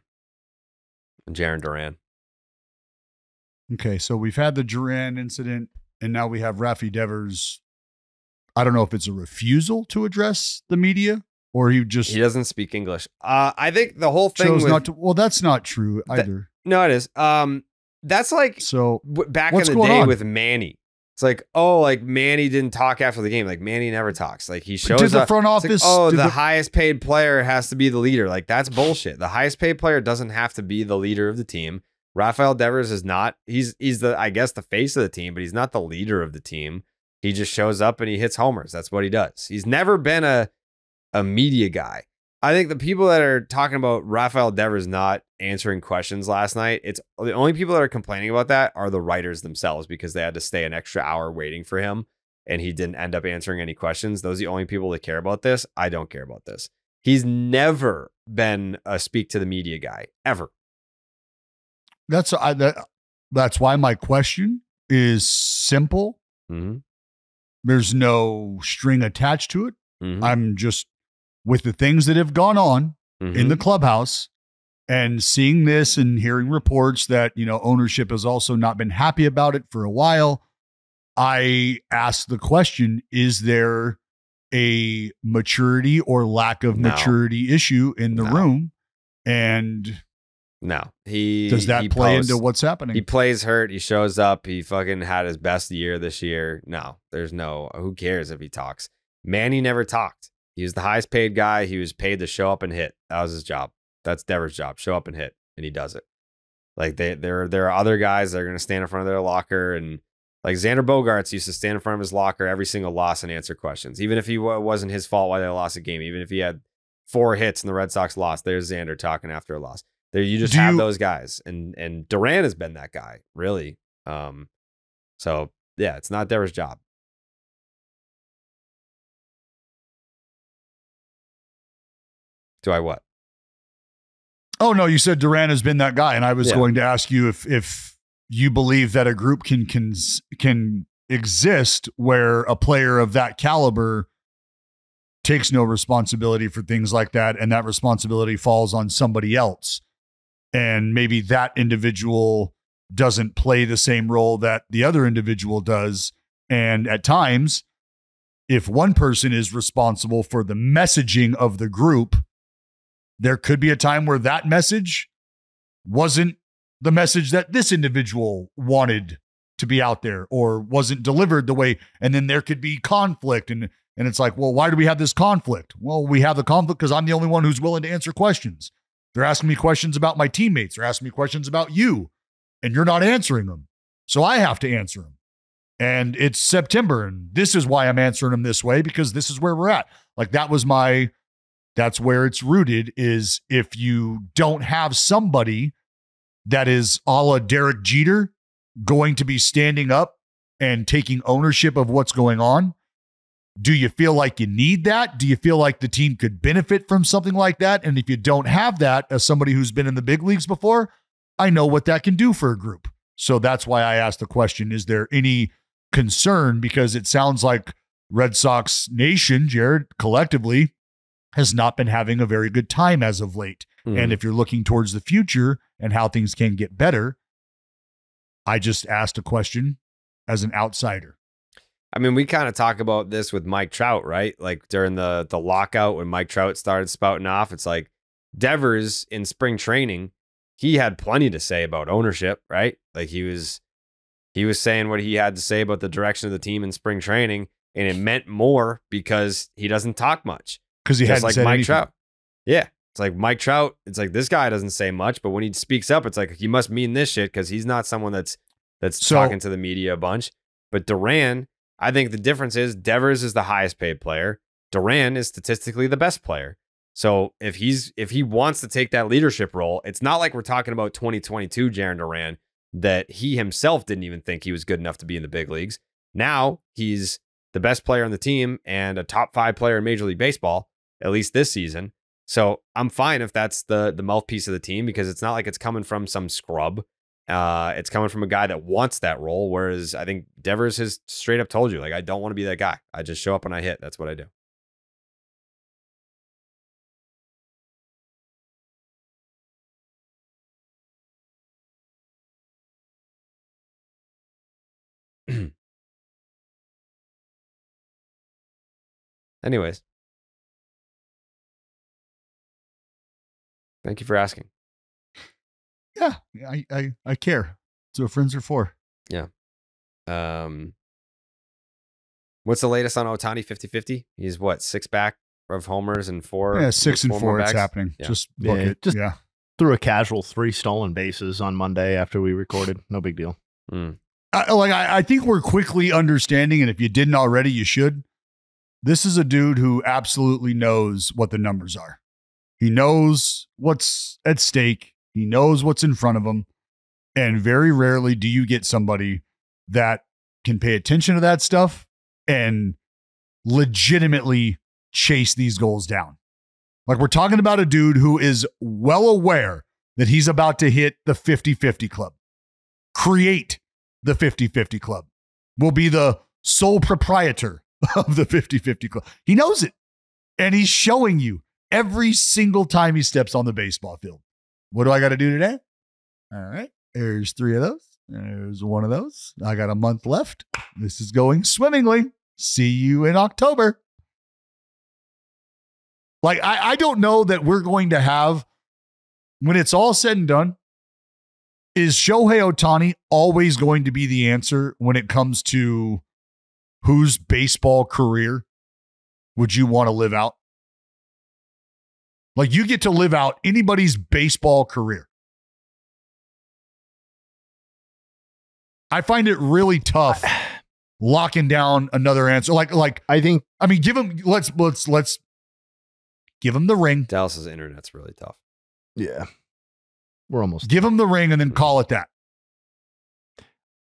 And Jarren Duran. Okay, so we've had the Duran incident, and now we have Rafi Devers. I don't know if it's a refusal to address the media or he just He doesn't speak English. Uh, I think the whole thing chose with, not to. Well, that's not true That- either. No, it is. Um, that's like So back in the day on? with Manny. It's like, oh, like Manny didn't talk after the game. Like Manny never talks. Like he shows did the up. front It's like, office? oh, the, the- highest paid player has to be the leader. Like that's bullshit. The highest paid player doesn't have to be the leader of the team. Rafael Devers is not. He's he's the I guess the face of the team, but he's not the leader of the team. He just shows up and he hits homers. That's what he does. He's never been a a media guy. I think the people that are talking about Rafael Devers not answering questions last night, it's the only people that are complaining about that are the writers themselves because they had to stay an extra hour waiting for him and he didn't end up answering any questions. Those are the only people that care about this. I don't care about this. He's never been a speak to the media guy ever. that's I, that, that's why my question is simple. Mm-hmm. There's no string attached to it. Mhm. I'm just with the things that have gone on in Mhm. the clubhouse and seeing this and hearing reports that you know ownership has also not been happy about it for a while i asked the question is there a maturity or lack of No. maturity issue in the No. room and no, he does that he play posts- into what's happening He plays hurt. He shows up. He fucking had his best year this year. No, there's no. Who cares if he talks? Manny never talked. He was the highest paid guy. He was paid to show up and hit. That was his job. That's Devers' job. Show up and hit, and he does it. Like they, there, there are other guys that are going to stand in front of their locker, and like Xander Bogaerts used to stand in front of his locker every single loss and answer questions, even if he wa- wasn't his fault why they lost a game. Even if he had four hits and the Red Sox lost, there's Xander talking after a loss. There, you just Do have you- those guys, and and Duran has been that guy, really. Um, so yeah, it's not Devers' job. Do I what? oh no you said duran has been that guy and i was Yeah. going to ask you if if you believe that a group can can can exist where a player of that caliber takes no responsibility for things like that. And that responsibility falls on somebody else. And maybe that individual doesn't play the same role that the other individual does. And at times, if one person is responsible for the messaging of the group, there could be a time where that message wasn't the message that this individual wanted to be out there or wasn't delivered the way and then there could be conflict. And and it's like well why do we have this conflict? Well we have the conflict because i'm the only one who's willing to answer questions. They're asking me questions about my teammates. They're asking me questions about you and you're not answering them. So i have to answer them and it's september and this is why i'm answering them this way because this is where we're at. Like that was my that's where it's rooted is if you don't have somebody that is a la Derek Jeter going to be standing up and taking ownership of what's going on? Do you feel like you need that? Do you feel like the team could benefit from something like that? And if you don't have that, as somebody who's been in the big leagues before, I know what that can do for a group. So that's why I asked the question Is there any concern? Because it sounds like Red Sox Nation, Jared, collectively, has not been having a very good time as of late. Hmm. And if you're looking towards the future and how things can get better, I just asked a question as an outsider. I mean, we kind of talk about this with Mike Trout, right? Like during the the lockout when Mike Trout started spouting off, it's like Devers in spring training, he had plenty to say about ownership, right? Like he was he was saying what he had to say about the direction of the team in spring training, and it meant more because he doesn't talk much. Because he hadn't like said Mike anything. Trout. Yeah. It's like Mike Trout, it's like this guy doesn't say much, but when he speaks up, it's like he must mean this shit because he's not someone that's that's So- talking to the media a bunch. But Duran, I think the difference is Devers is the highest paid player. Duran is statistically the best player. So if he's if he wants to take that leadership role, it's not like we're talking about 2022 Jarren Duran that he himself didn't even think he was good enough to be in the big leagues. Now he's the best player on the team and a top five player in Major League Baseball, at least this season. So I'm fine if that's the the mouthpiece of the team because it's not like it's coming from some scrub. Uh, it's coming from a guy that wants that role. Whereas I think Devers has straight up told you, like, I don't want to be that guy. I just show up and I hit. That's what I do. <clears throat> Anyways, thank you for asking. Yeah, I, I, I care. That's what friends are for. Yeah. Um, what's the latest on Ohtani 50 50? He's what, six back of homers and four? yeah, six and more four. It's bags? happening. Yeah. Just Yeah, book it. just- yeah. Threw a casual three stolen bases on Monday after we recorded. No big deal. Mm. I, like I, I think we're quickly understanding, and if you didn't already, you should. This is a dude who absolutely knows what the numbers are. He knows what's at stake. He knows what's in front of him. And very rarely do you get somebody that can pay attention to that stuff and legitimately chase these goals down. Like we're talking about a dude who is well aware that he's about to hit the 50 50 club, create the 50 50 club, will be the sole proprietor <laughs> of the 50 50 club. He knows it. And he's showing you every single time he steps on the baseball field. What do I got to do today? All right. There's three of those. There's one of those. I got a month left. This is going swimmingly. See you in October. Like, I, I don't know that we're going to have, when it's all said and done, is Shohei Ohtani always going to be the answer when it comes to whose baseball career would you want to live out? Like you get to live out anybody's baseball career. I find it really tough <sighs> locking down another answer. Like, like I think I mean, give him. Let's let's let's give him the ring. Dallas's internet's really tough. yeah. We're almost Give him the ring, and then mm-hmm. call it that.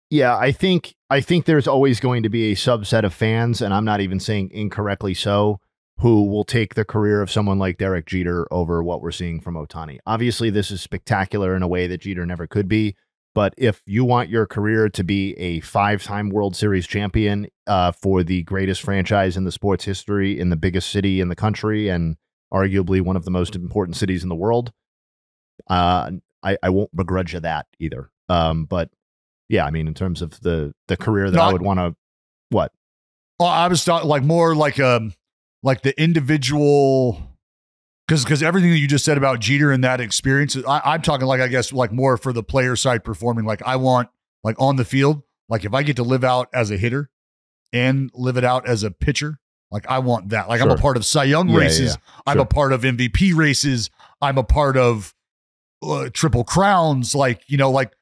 Yeah, I think I think there's always going to be a subset of fans, and I'm not even saying incorrectly so, who will take the career of someone like Derek Jeter over what we're seeing from Ohtani. Obviously, this is spectacular in a way that Jeter never could be, But if you want your career to be a five-time World Series champion uh, for the greatest franchise in the sports history in the biggest city in the country and arguably one of the most important cities in the world, uh, I, I won't begrudge you that either. Um, but yeah, I mean, in terms of the the career that I would want to, what? Well, I was talking like more like um like the individual because because everything that you just said about Jeter and that experience, I, I'm talking like I guess like more for the player side performing. Like I want like on the field, like if I get to live out as a hitter and live it out as a pitcher, like I want that. Like I'm a part of Cy Young Yeah, yeah, races. I'm Sure. a part of MVP races. I'm a part of uh, triple crowns. Like you know, like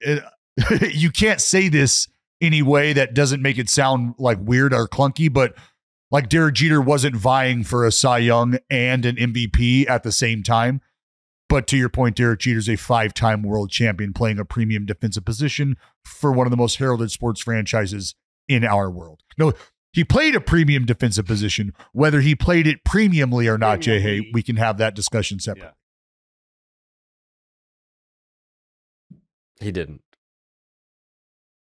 it, <laughs> you can't say this any way that doesn't make it sound like weird or clunky, but like Derek Jeter wasn't vying for a Cy Young and an MVP at the same time. But to your point, Derek Jeter's a five time world champion playing a premium defensive position for one of the most heralded sports franchises in our world. No, he played a premium defensive position. Whether he played it premiumly or not, Jay Hay, we can have that discussion separate. He didn't.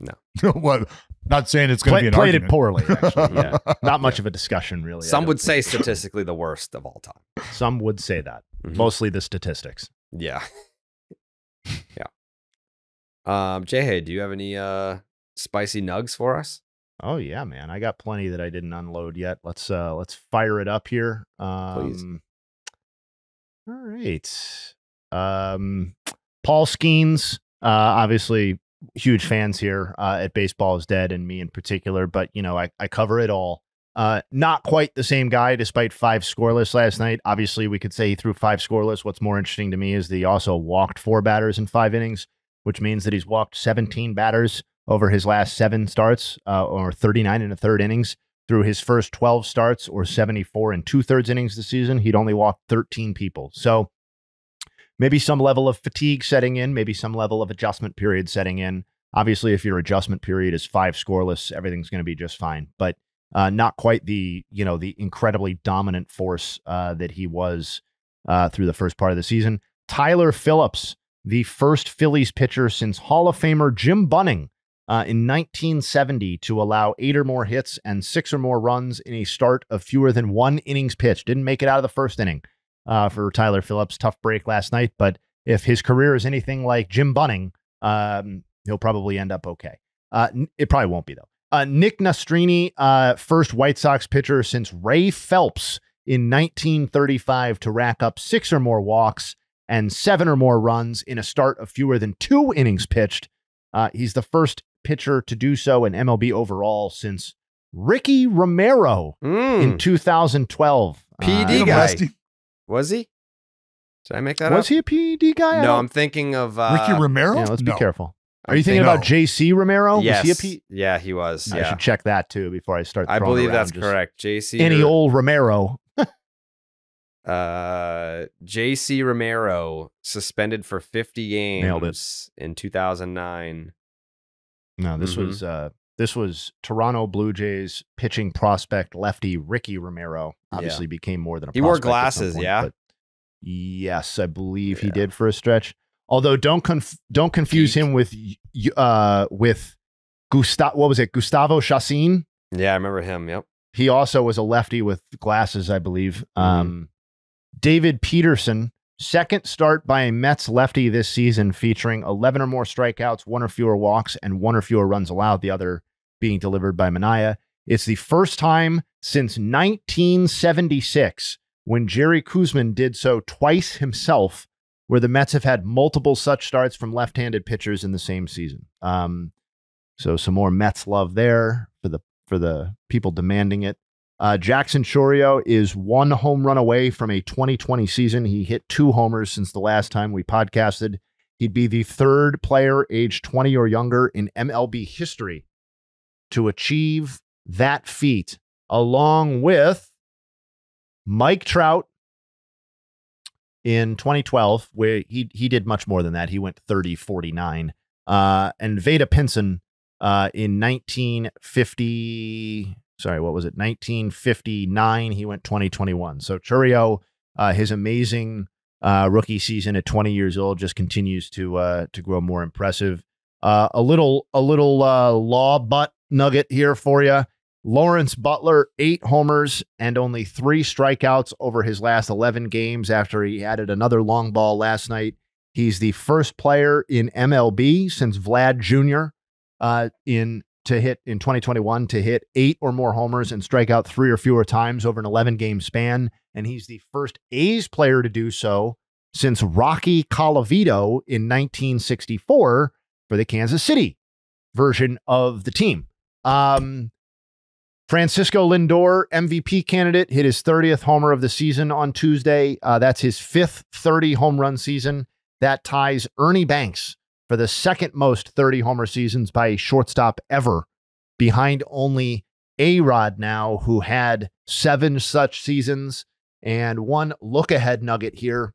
<laughs> well, not saying it's going to be an played it argument. poorly. <laughs> Actually. Yeah. Not much of a discussion, really. Some don't would say statistically the worst of all time. Some would say that. Mhm. Mostly the statistics. Yeah. <laughs> yeah. Um, Jay, hey, do you have any uh spicy nugs for us? Oh yeah, man. I got plenty that I didn't unload yet. Let's uh let's fire it up here. Um Please. All right. Um Paul Skenes, uh obviously huge fans here uh at Baseball is Dead and me in particular, but you know, I, I cover it all. Uh not quite the same guy despite five scoreless last night. Obviously, we could say he threw five scoreless. What's more interesting to me is that he also walked four batters in five innings, which means that he's walked 17 batters over his last seven starts, uh, or 39 and a third innings. Through his first 12 starts, or 74 and two thirds innings this season, he'd only walked 13 people. So maybe some level of fatigue setting in, maybe some level of adjustment period setting in. Obviously, if your adjustment period is five scoreless, everything's going to be just fine. But uh, not quite the you know the incredibly dominant force uh, that he was uh, through the first part of the season. Tyler Phillips, the first Phillies pitcher since Hall of Famer Jim Bunning uh, in 1970 to allow eight or more hits and six or more runs in a start of fewer than one innings pitched. Didn't make it out of the first inning uh, for Tyler Phillips. Tough break last night, but if his career is anything like Jim Bunning, um, he'll probably end up okay. Uh, it probably won't be though. Uh, Nick Nastrini, uh, first White Sox pitcher since Ray Phelps in 1935 to rack up six or more walks and seven or more runs in a start of fewer than two innings pitched. Uh, he's the first pitcher to do so in MLB overall since Ricky Romero Mm, in 2012. PD Uh, guy. Rusty. Was he? Did I make that was up? he a PED guy? No, I'm thinking of uh, Ricky Romero? Yeah, let's No. be careful. Are I'm you thinking thinking- about JC Romero? Yes. Was he a P? Yeah, he was. I Yeah. should check that too before I start. I believe that's correct. JC Any Ro- old Romero. uh JC Romero suspended for 50 games in 2009. No, this Mhm. was uh this was Toronto Blue Jays pitching prospect lefty Ricky Romero. Obviously became more than a He wore glasses, point, yeah? Yes, I believe he did for a stretch. Although don't conf- don't confuse Peak. him with uh with Gustav what was it? Gustavo Chacín? Yeah, I remember him. Yep. He also was a lefty with glasses, I believe. Mhm. Um, David Peterson, second start by a Mets lefty this season, featuring 11 or more strikeouts, one or fewer walks, and one or fewer runs allowed, the other being delivered by Manaea. It's the first time since 1976 when Jerry Koosman did so twice himself, where the Mets have had multiple such starts from left handed pitchers in the same season. Um, so some more Mets love there for the for the people demanding it. Uh, Jackson Chourio is one home run away from a 2020 season. He hit two homers since the last time we podcasted. He'd be the third player aged 20 or younger in MLB history to achieve that feat, along with Mike Trout in 2012, where he he did much more than that. He went 30 49. Uh, and Vada Pinson uh, in 1950. Sorry, what was it? 1959. He went 2021. So Chourio, uh, his amazing uh, rookie season at 20 years old just continues to uh, to grow more impressive. Uh, a little a little law butt nugget here for you. Lawrence Butler, eight homers and only three strikeouts over his last 11 games after he added another long ball last night. He's the first player in MLB since Vlad Jr. Uh, in to hit in 2021 to hit eight or more homers and strike out three or fewer times over an 11 game span. And he's the first A's player to do so since Rocky Colavito in 1964 for the Kansas City version of the team. Um, Francisco Lindor, MVP candidate, hit his 30th homer of the season on Tuesday. Uh, that's his fifth 30 home run season. That ties Ernie Banks for the second most 30 homer seasons by a shortstop ever, behind only A Rod now, who had seven such seasons. And one look ahead nugget here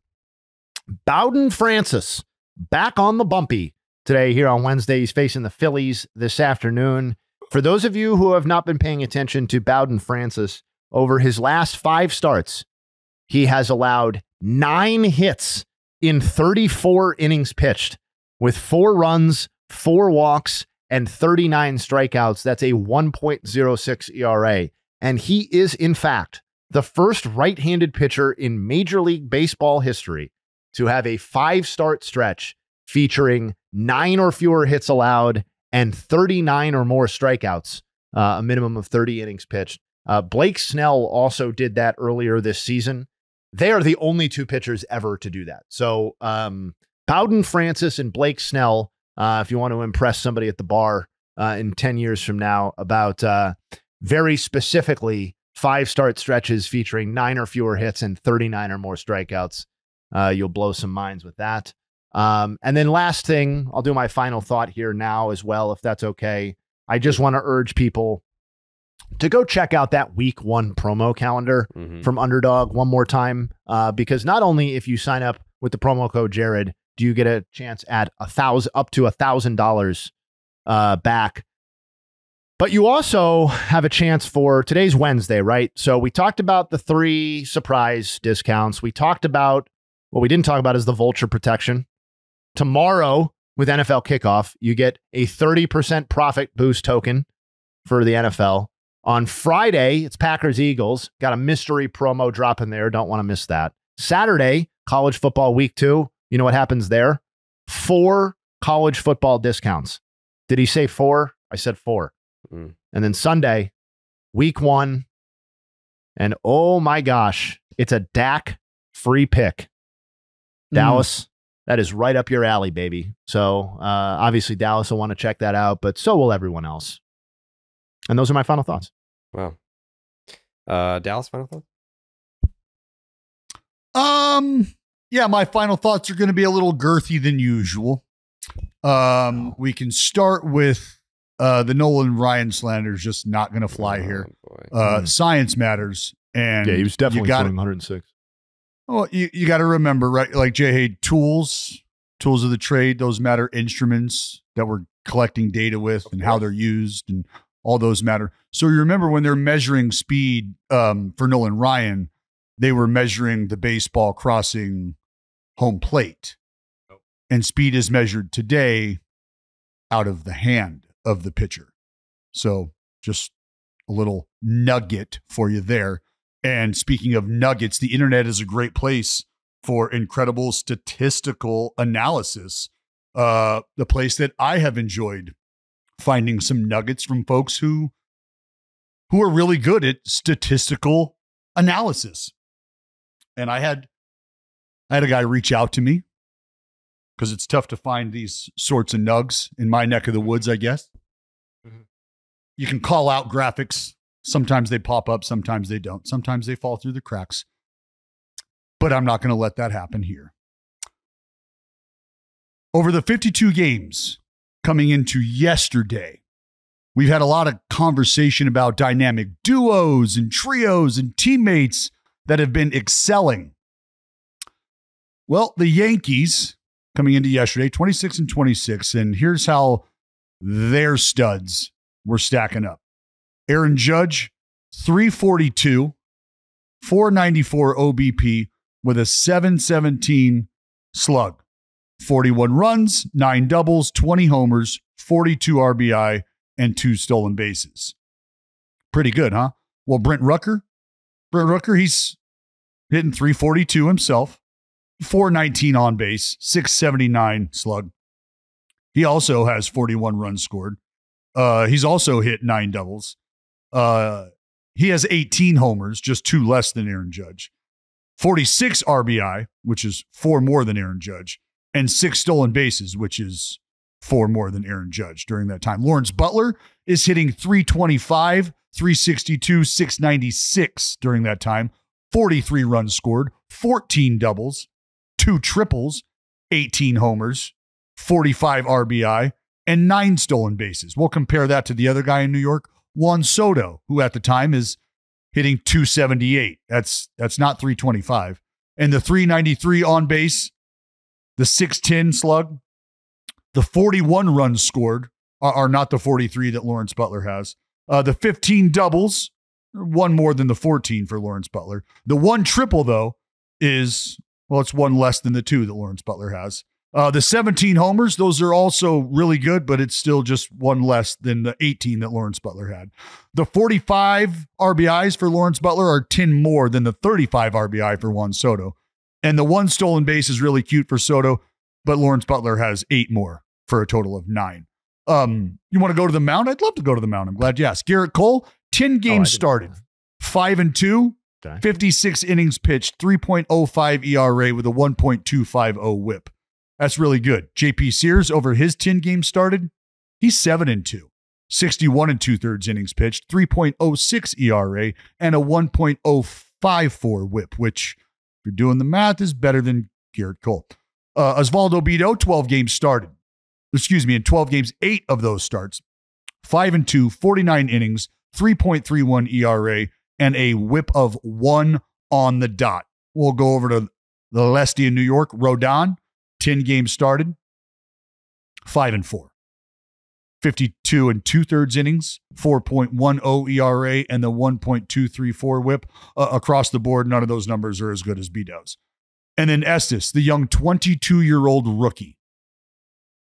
Bowden Francis back on the bumpy today here on Wednesday. He's facing the Phillies this afternoon. For those of you who have not been paying attention to Bowden Francis, over his last five starts, he has allowed nine hits in 34 innings pitched with four runs, four walks, and 39 strikeouts. That's a 1.06 ERA. And he is, in fact, the first right handed pitcher in Major League Baseball history to have a five start stretch featuring nine or fewer hits allowed and 39 or more strikeouts, uh, a minimum of 30 innings pitched. Uh, Blake Snell also did that earlier this season. They are the only two pitchers ever to do that. So, um, Bowden Francis and Blake Snell, uh, if you want to impress somebody at the bar uh, in 10 years from now about uh, very specifically five start stretches featuring nine or fewer hits and 39 or more strikeouts, uh, you'll blow some minds with that. Um, and then last thing, I'll do my final thought here now as well, if that's okay. I just want to urge people to go check out that week one promo calendar Mhm. from Underdog one more time, uh, because not only if you sign up with the promo code Jared, do you get a chance at a thousand up to a thousand dollars uh, back, but you also have a chance for today's Wednesday, right? So we talked about the three surprise discounts. We talked about what we didn't talk about is the vulture protection. Tomorrow with NFL kickoff, you get a 30% profit boost token for the NFL. On Friday, it's Packers Eagles. Got a mystery promo drop in there. Don't want to miss that. Saturday, college football week two. You know what happens there? Four college football discounts. Did he say four? I said four. Mm. And then Sunday, week one. And oh my gosh, it's a DAC free pick. Dallas, that is right up your alley, baby. So uh, obviously, Dallas will want to check that out, but so will everyone else. And those are my final thoughts. Wow. Uh, Dallas final thought? Um, yeah, my final thoughts are going to be a little girthy than usual. Um, we can start with uh the Nolan Ryan slander is just not going to fly here. Oh, boy. Uh, Mm. science matters, and Yeah, he was definitely you got throwing 106. Well, you, you got to remember, right? Like Jay Hay, tools, tools of the trade, those matter. Instruments that we're collecting data with and how they're used, and all those matter. So you remember when they're measuring speed um, for Nolan Ryan, they were measuring the baseball crossing home plate, and speed is measured today out of the hand of the pitcher. So just a little nugget for you there. And speaking of nuggets, the internet is a great place for incredible statistical analysis. Uh, the place that I have enjoyed finding some nuggets from folks who who are really good at statistical analysis. And I had I had a guy reach out to me because it's tough to find these sorts of nugs in my neck of the woods, I guess. You can call out graphics Sometimes they pop up, sometimes they don't. Sometimes they fall through the cracks. But I'm not going to let that happen here. Over the 52 games coming into yesterday, we've had a lot of conversation about dynamic duos and trios and teammates that have been excelling. Well, the Yankees coming into yesterday, 26 and 26, and here's how their studs were stacking up. Aaron Judge, 342, 494 OBP, with a 717 slug. 41 runs, nine doubles, 20 homers, 42 RBI, and two stolen bases. Pretty good, huh? Well, Brent Rooker, Brent Rooker, he's hitting 342 himself, 419 on base, 679 slug. He also has 41 runs scored. Uh, he's also hit nine doubles. Uh, he has 18 homers, just two less than Aaron Judge. 46 RBI, which is four more than Aaron Judge, and six stolen bases, which is four more than Aaron Judge during that time. Lawrence Butler is hitting 325, 362, 696 during that time. 43 runs scored, 14 doubles, two triples, 18 homers, 45 RBI, and nine stolen bases. We'll compare that to the other guy in New York, Juan Soto, who at the time is hitting 278. That's that's not 325. And the 393 on base, the 610 slug, the 41 runs scored are, are not the 43 that Lawrence Butler has. Uh, the 15 doubles, one more than the 14 for Lawrence Butler. The one triple, though, is, well, it's one less than the two that Lawrence Butler has. Uh, the 17 homers, those are also really good, but it's still just one less than the 18 that Lawrence Butler had. The 45 RBIs for Lawrence Butler are 10 more than the 35 RBI for Juan Soto. And the one stolen base is really cute for Soto, but Lawrence Butler has eight more for a total of nine. Um, you want to go to the mound? I'd love to go to the mound. I'm glad you asked. Gerrit Cole, 10 games started, five and two, Okay. 56 innings pitched, 3.05 ERA with a 1.250 whip. That's really good. JP Sears, over his 10 games started, he's 7 and 2, 61 and two thirds innings pitched, 3.06 ERA, and a 1.054 whip, which, if you're doing the math, is better than Gerrit Cole. Uh, Osvaldo Bido, 12 games started. Excuse me, in 12 games, eight of those starts, 5 and 2, 49 innings, 3.31 ERA, and a whip of one on the dot. We'll go over to the Lesty in New York. Rodon, 10 games started, 5 and 4. 52 and two thirds innings, 4.10 ERA, and the 1.234 whip. Uh, across the board, none of those numbers are as good as Bido's. And then Estes, the young 22 year old rookie,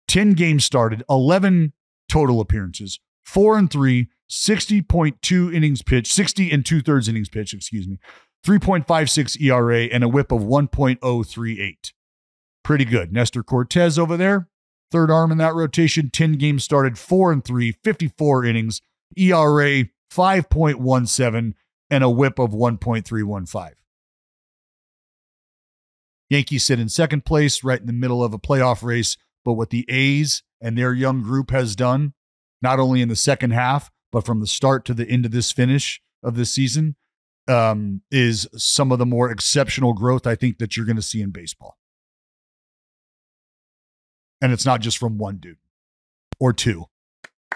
10 games started, 11 total appearances, 4 and 3, 60.2 innings pitched, 60 and two thirds innings pitched, excuse me, 3.56 ERA, and a whip of 1.038. Pretty good. Nestor Cortes over there, third arm in that rotation, 10 games started, 4 and 3, 54 innings, ERA 5.17, and a whip of 1.315. Yankees sit in second place, right in the middle of a playoff race. But what the A's and their young group has done, not only in the second half, but from the start to the end of this finish of this season, um, is some of the more exceptional growth I think that you're going to see in baseball. And it's not just from one dude or two,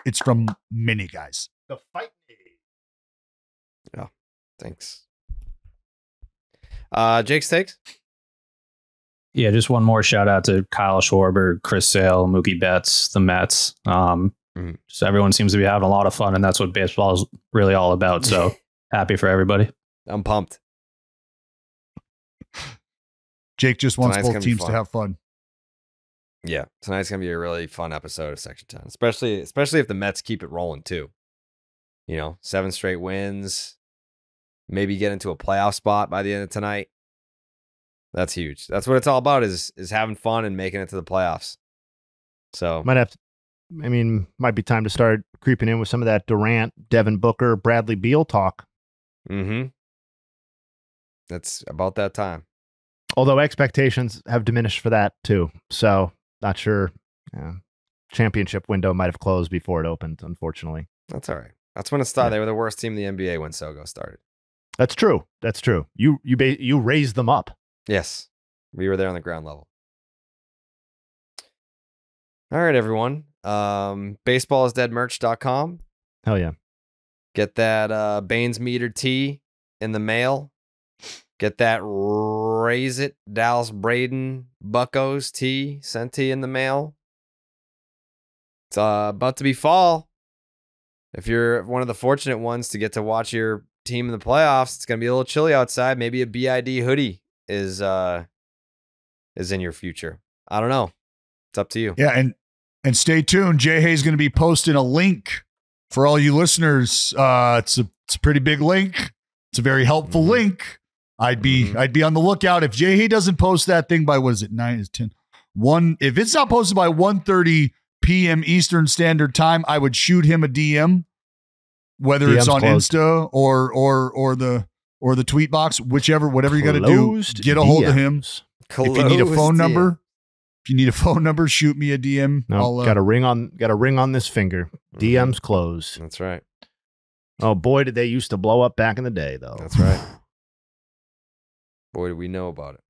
it's from many guys. The fight. Yeah. Thanks. Uh, Jake's takes. Yeah, just one more shout out to Kyle Schwarber, Chris Sale, Mookie Betts, the Mets. Um, Mhm. Just everyone seems to be having a lot of fun, and that's what baseball is really all about. So <laughs> happy for everybody. I'm pumped. Jake just wants Tonight's both teams to have fun. Yeah, tonight's gonna be a really fun episode of Section Ten, especially especially if the Mets keep it rolling too. You know, seven straight wins, maybe get into a playoff spot by the end of tonight. That's huge. That's what it's all about is is having fun and making it to the playoffs. So Might have to, I mean, might be time to start creeping in with some of that Durant, Devin Booker, Bradley Beal talk. mm-hmm. That's about that time. Although expectations have diminished for that too. So not sure. Yeah. Championship window might have closed before it opened, unfortunately. That's all right. That's when it started. Yeah. They were the worst team in the NBA when Sogo started. That's true. That's true. You you ba- you raised them up. Yes. We were there on the ground level. All right, everyone. Um, baseballisdeadmerch.com. Hell yeah. Get that uh, Baines meter tee in the mail. Get that Raise It Dallas Braden Buckos tee sent to you in the mail. It's uh, about to be fall. If you're one of the fortunate ones to get to watch your team in the playoffs, it's going to be a little chilly outside. Maybe a BID hoodie is uh is in your future. I don't know. It's up to you. Yeah, and and stay tuned. Jay Hay's going to be posting a link for all you listeners. Uh, it's a it's a pretty big link. It's a very helpful Mhm. link. I'd be Mhm. I'd be on the lookout if Jay Hay doesn't post that thing by what is it nine is ten one if it's not posted by 1.30 p.m. Eastern Standard Time, I would shoot him a DM, whether it's on closed. Insta or or or the or the tweet box, whichever whatever you got to do. Get a hold of him. DMs. If you need a phone DM. number, if you need a phone number, shoot me a DM. No, I'll, uh, got a ring on got a ring on this finger. Mhm. DMs closed. That's right. Oh boy, did they used to blow up back in the day though. That's right. <sighs> <laughs> Boy, do we know about it.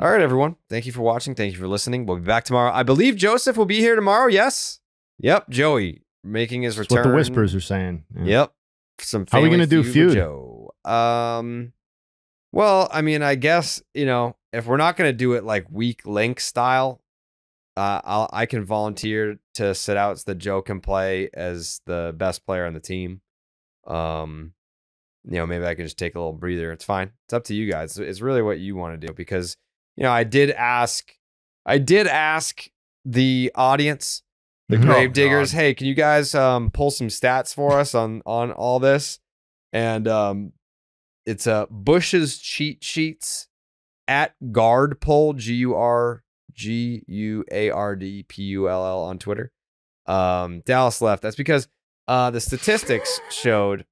All right, everyone. Thank you for watching. Thank you for listening. We'll be back tomorrow. I believe Joseph will be here tomorrow. Yes. Yep. Joey making his That's return. what the whispers are saying. Yeah. Yep. Some How are we gonna do with feud? Joe. Um. Well, I mean, I guess you know if we're not gonna do it like weak link style, uh, I'll I can volunteer to sit out so that Joe can play as the best player on the team. Um, you know, maybe I can just take a little breather. It's fine. It's up to you guys. It's really what you want to do because you know I did ask, I did ask the audience the Mhm. grave Oh, diggers God. hey can you guys um pull some stats for us on on all this and um it's uh bush's cheat sheets at guard pull g-u-r-g-u-a-r-d-p-u-l-l on twitter um dallas left that's because uh the statistics showed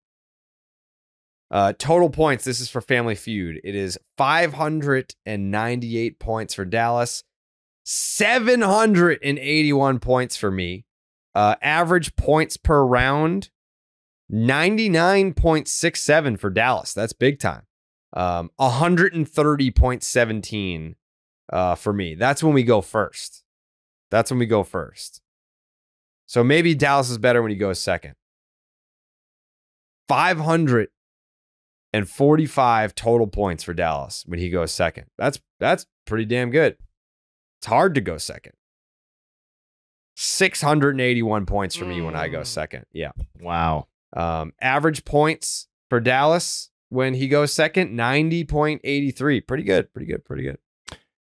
uh total points this is for family feud it is 598 points for dallas 781 points for me. Uh, average points per round, 99.67 for Dallas. That's big time. Um, 130.17 uh, for me. That's when we go first. That's when we go first. So maybe Dallas is better when he goes second. 545 total points for Dallas when he goes second. That's that's pretty damn good. It's hard to go second. 681 points for me when I go Mm. second. Yeah. Wow. Um, average points for Dallas when he goes second, 90.83. Pretty good. Pretty good. Pretty good.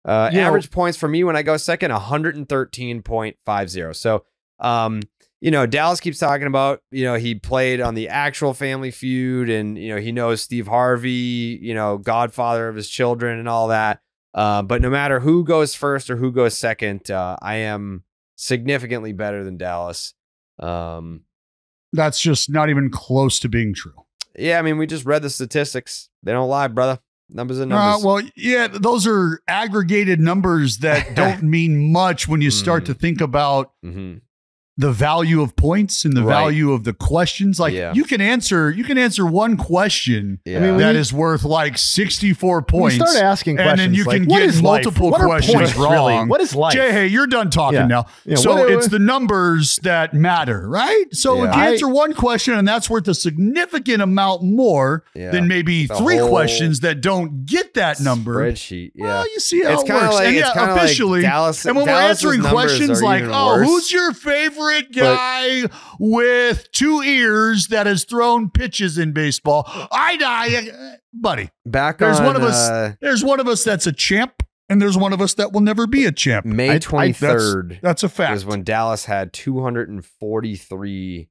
Uh, You know- average points for me when I go second, 113.50. So, um, you know, Dallas keeps talking about, you know, he played on the actual family feud and, you know, he knows Steve Harvey, you know, godfather of his children and all that. Uh, but no matter who goes first or who goes second, uh, I am significantly better than Dallas. Um, That's just not even close to being true. yeah, I mean, we just read the statistics. They don't lie, brother. Numbers are Uh, numbers. well, yeah, those are aggregated numbers that <laughs> don't mean much when you start Mm. to think about hmm the value of points and the Right. value of the questions. Like Yeah. you can answer, you can answer one question Yeah. I mean, that you- is worth like 64 points. you start asking questions, and then you like, can what get is life? multiple What are questions points, really? wrong. What is life? Jay, hey, you're done talking Yeah. now. Yeah, so what- it's the numbers that matter, right? So if you I- answer one question and that's worth a significant amount more Yeah. than maybe The three questions that don't get that number. Spreadsheet. Yeah. Well, you see how it's it works. like and it's yeah, kind of like officially. Dallas. and when Dallas's we're answering questions like, "Oh, worse. who's your favorite But- guy with two ears that has thrown pitches in baseball?" I die, buddy. back There's on one of us- uh, There's one of us that's a champ, and there's one of us that will never be a champ. May I- I- That's, that's a fact. is when Dallas had two hundred and forty three.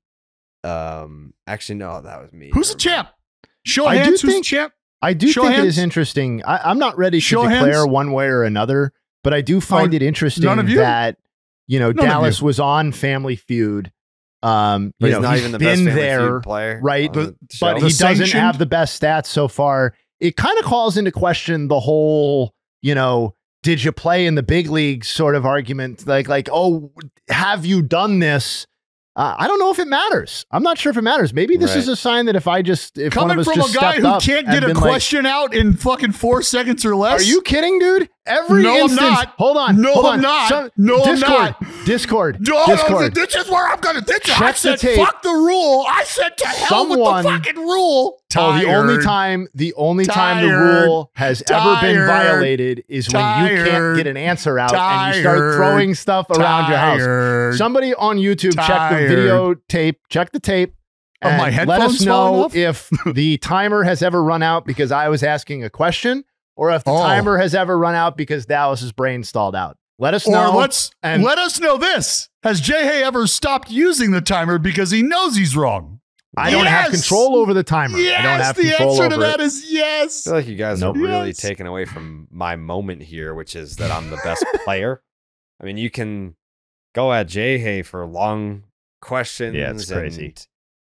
Um, actually, no, that was me. Who's a champ? Show I do hands. Who's think- a champ? I do Show think it hands. is interesting. I, I'm not ready to Show declare hands. one way or another, but I do find Oh, it interesting none of you? that you know None Dallas you. was on Family Feud. Um, But you he's know, not he's even the been best family there, feud player, right? But- the but he The doesn't have the best stats so far. It kind of calls into question the whole, you know, did you play in the big leagues sort of argument? Like, like, oh, have you done this? Uh, I don't know if it matters. I'm not sure if it matters. Maybe this Right. is a sign that if I just if one Coming of us from a guy who can't get a been like, question out in fucking four seconds or less. are you kidding, dude? Every No, I'm not. Hold on. No, hold I'm on. not. Some- No, I'm Discord, not. Discord. No, no, Discord. this is where I'm gonna. This, I Check the said, tape. fuck the rule. I said to hell Someone- with the fucking rule. Oh, the only time the only time the rule has ever been violated is when you can't get an answer out and you start throwing stuff around your house. Somebody on YouTube check the video tape, check the tape. Are my And let us know if <laughs> the timer has ever run out because I was asking a question, or if the Oh. timer has ever run out because Dallas's brain stalled out. Let us Or know. let's and- let us know this. Has Jay Hay ever stopped using the timer because he knows he's wrong? I don't have control over the timer. Yes, I don't have the control answer over to that it. is yes. I feel like you guys Nope. are really Yes. taking away from my moment here, which is that I'm the best <laughs> player. I mean, you can go at Jay Hay for long questions. Yeah, it's crazy. and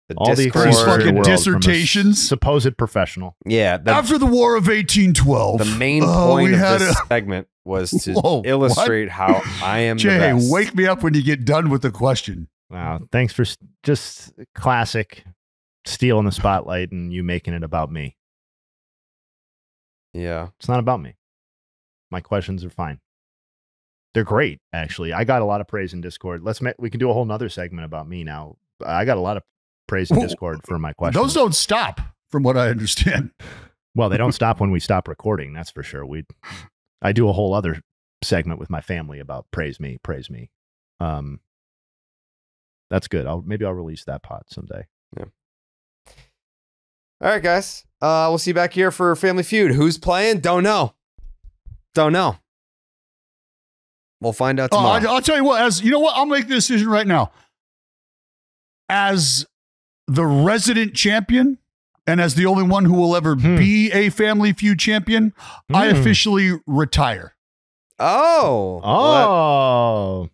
The All the Discord. excuses in the fucking world from a s- dissertations. supposed professional. Yeah, the, After the War of 1812, the main oh, point we of this a- <laughs> segment was to Whoa, what? illustrate how I am Jay the Hay, best. wake me up when you get done with the question. Wow. Thanks for just classic stealing the spotlight and you making it about me. Yeah. It's not about me. My questions are fine. They're great, actually. I got a lot of praise in Discord. Let's make we can do a whole nother segment about me now. I got a lot of praise in Well, Discord for my questions. Those don't stop, from what I understand. well, they don't <laughs> stop when we stop recording. That's for sure. We, I do a whole other segment with my family about praise me, praise me. Um, that's good. I'll maybe I'll release that pod someday. All right, guys. Uh, we'll see you back here for Family Feud. Who's playing? Don't know. Don't know. We'll find out Oh, tomorrow. I, I'll tell you what. As you know, what I'll make the decision right now. As the resident champion, and as the only one who will ever Hmm. be a Family Feud champion, I Hmm. officially retire. oh. Oh,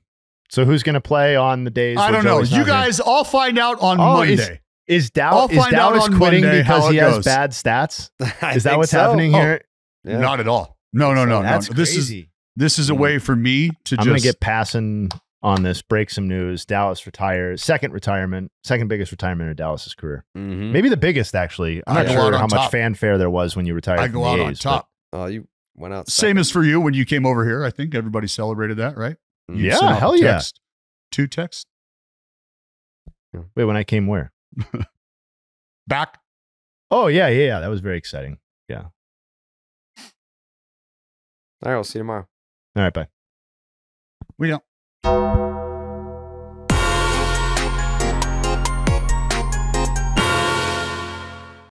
so who's going to play on the days? I don't know. You here? guys, I'll find out on Oh, is- Monday. Is I'll Doubt is find out Doubt is on quitting Monday because how he it has goes. bad stats? <laughs> Is that what's so. happening Oh, here? Yeah. Not at all. No, no, no, no. That's This is this is a Hmm. way for me to I'm going just to get passing on this. Break some news. Dallas retires. Second retirement. Second biggest retirement in Dallas's career. Mhm. Maybe the biggest actually. I'm I not go sure how on much top. fanfare there was when you retired. I from go the out on top. Oh, you went out. Same as for you when you came over here. I think everybody celebrated that, right? You Yeah, hell a yeah. text. Two texts Wait, when I came where? <laughs> back. Oh yeah, yeah, yeah. That was very exciting. Yeah. All right, we'll see you tomorrow. All right, bye. We don't.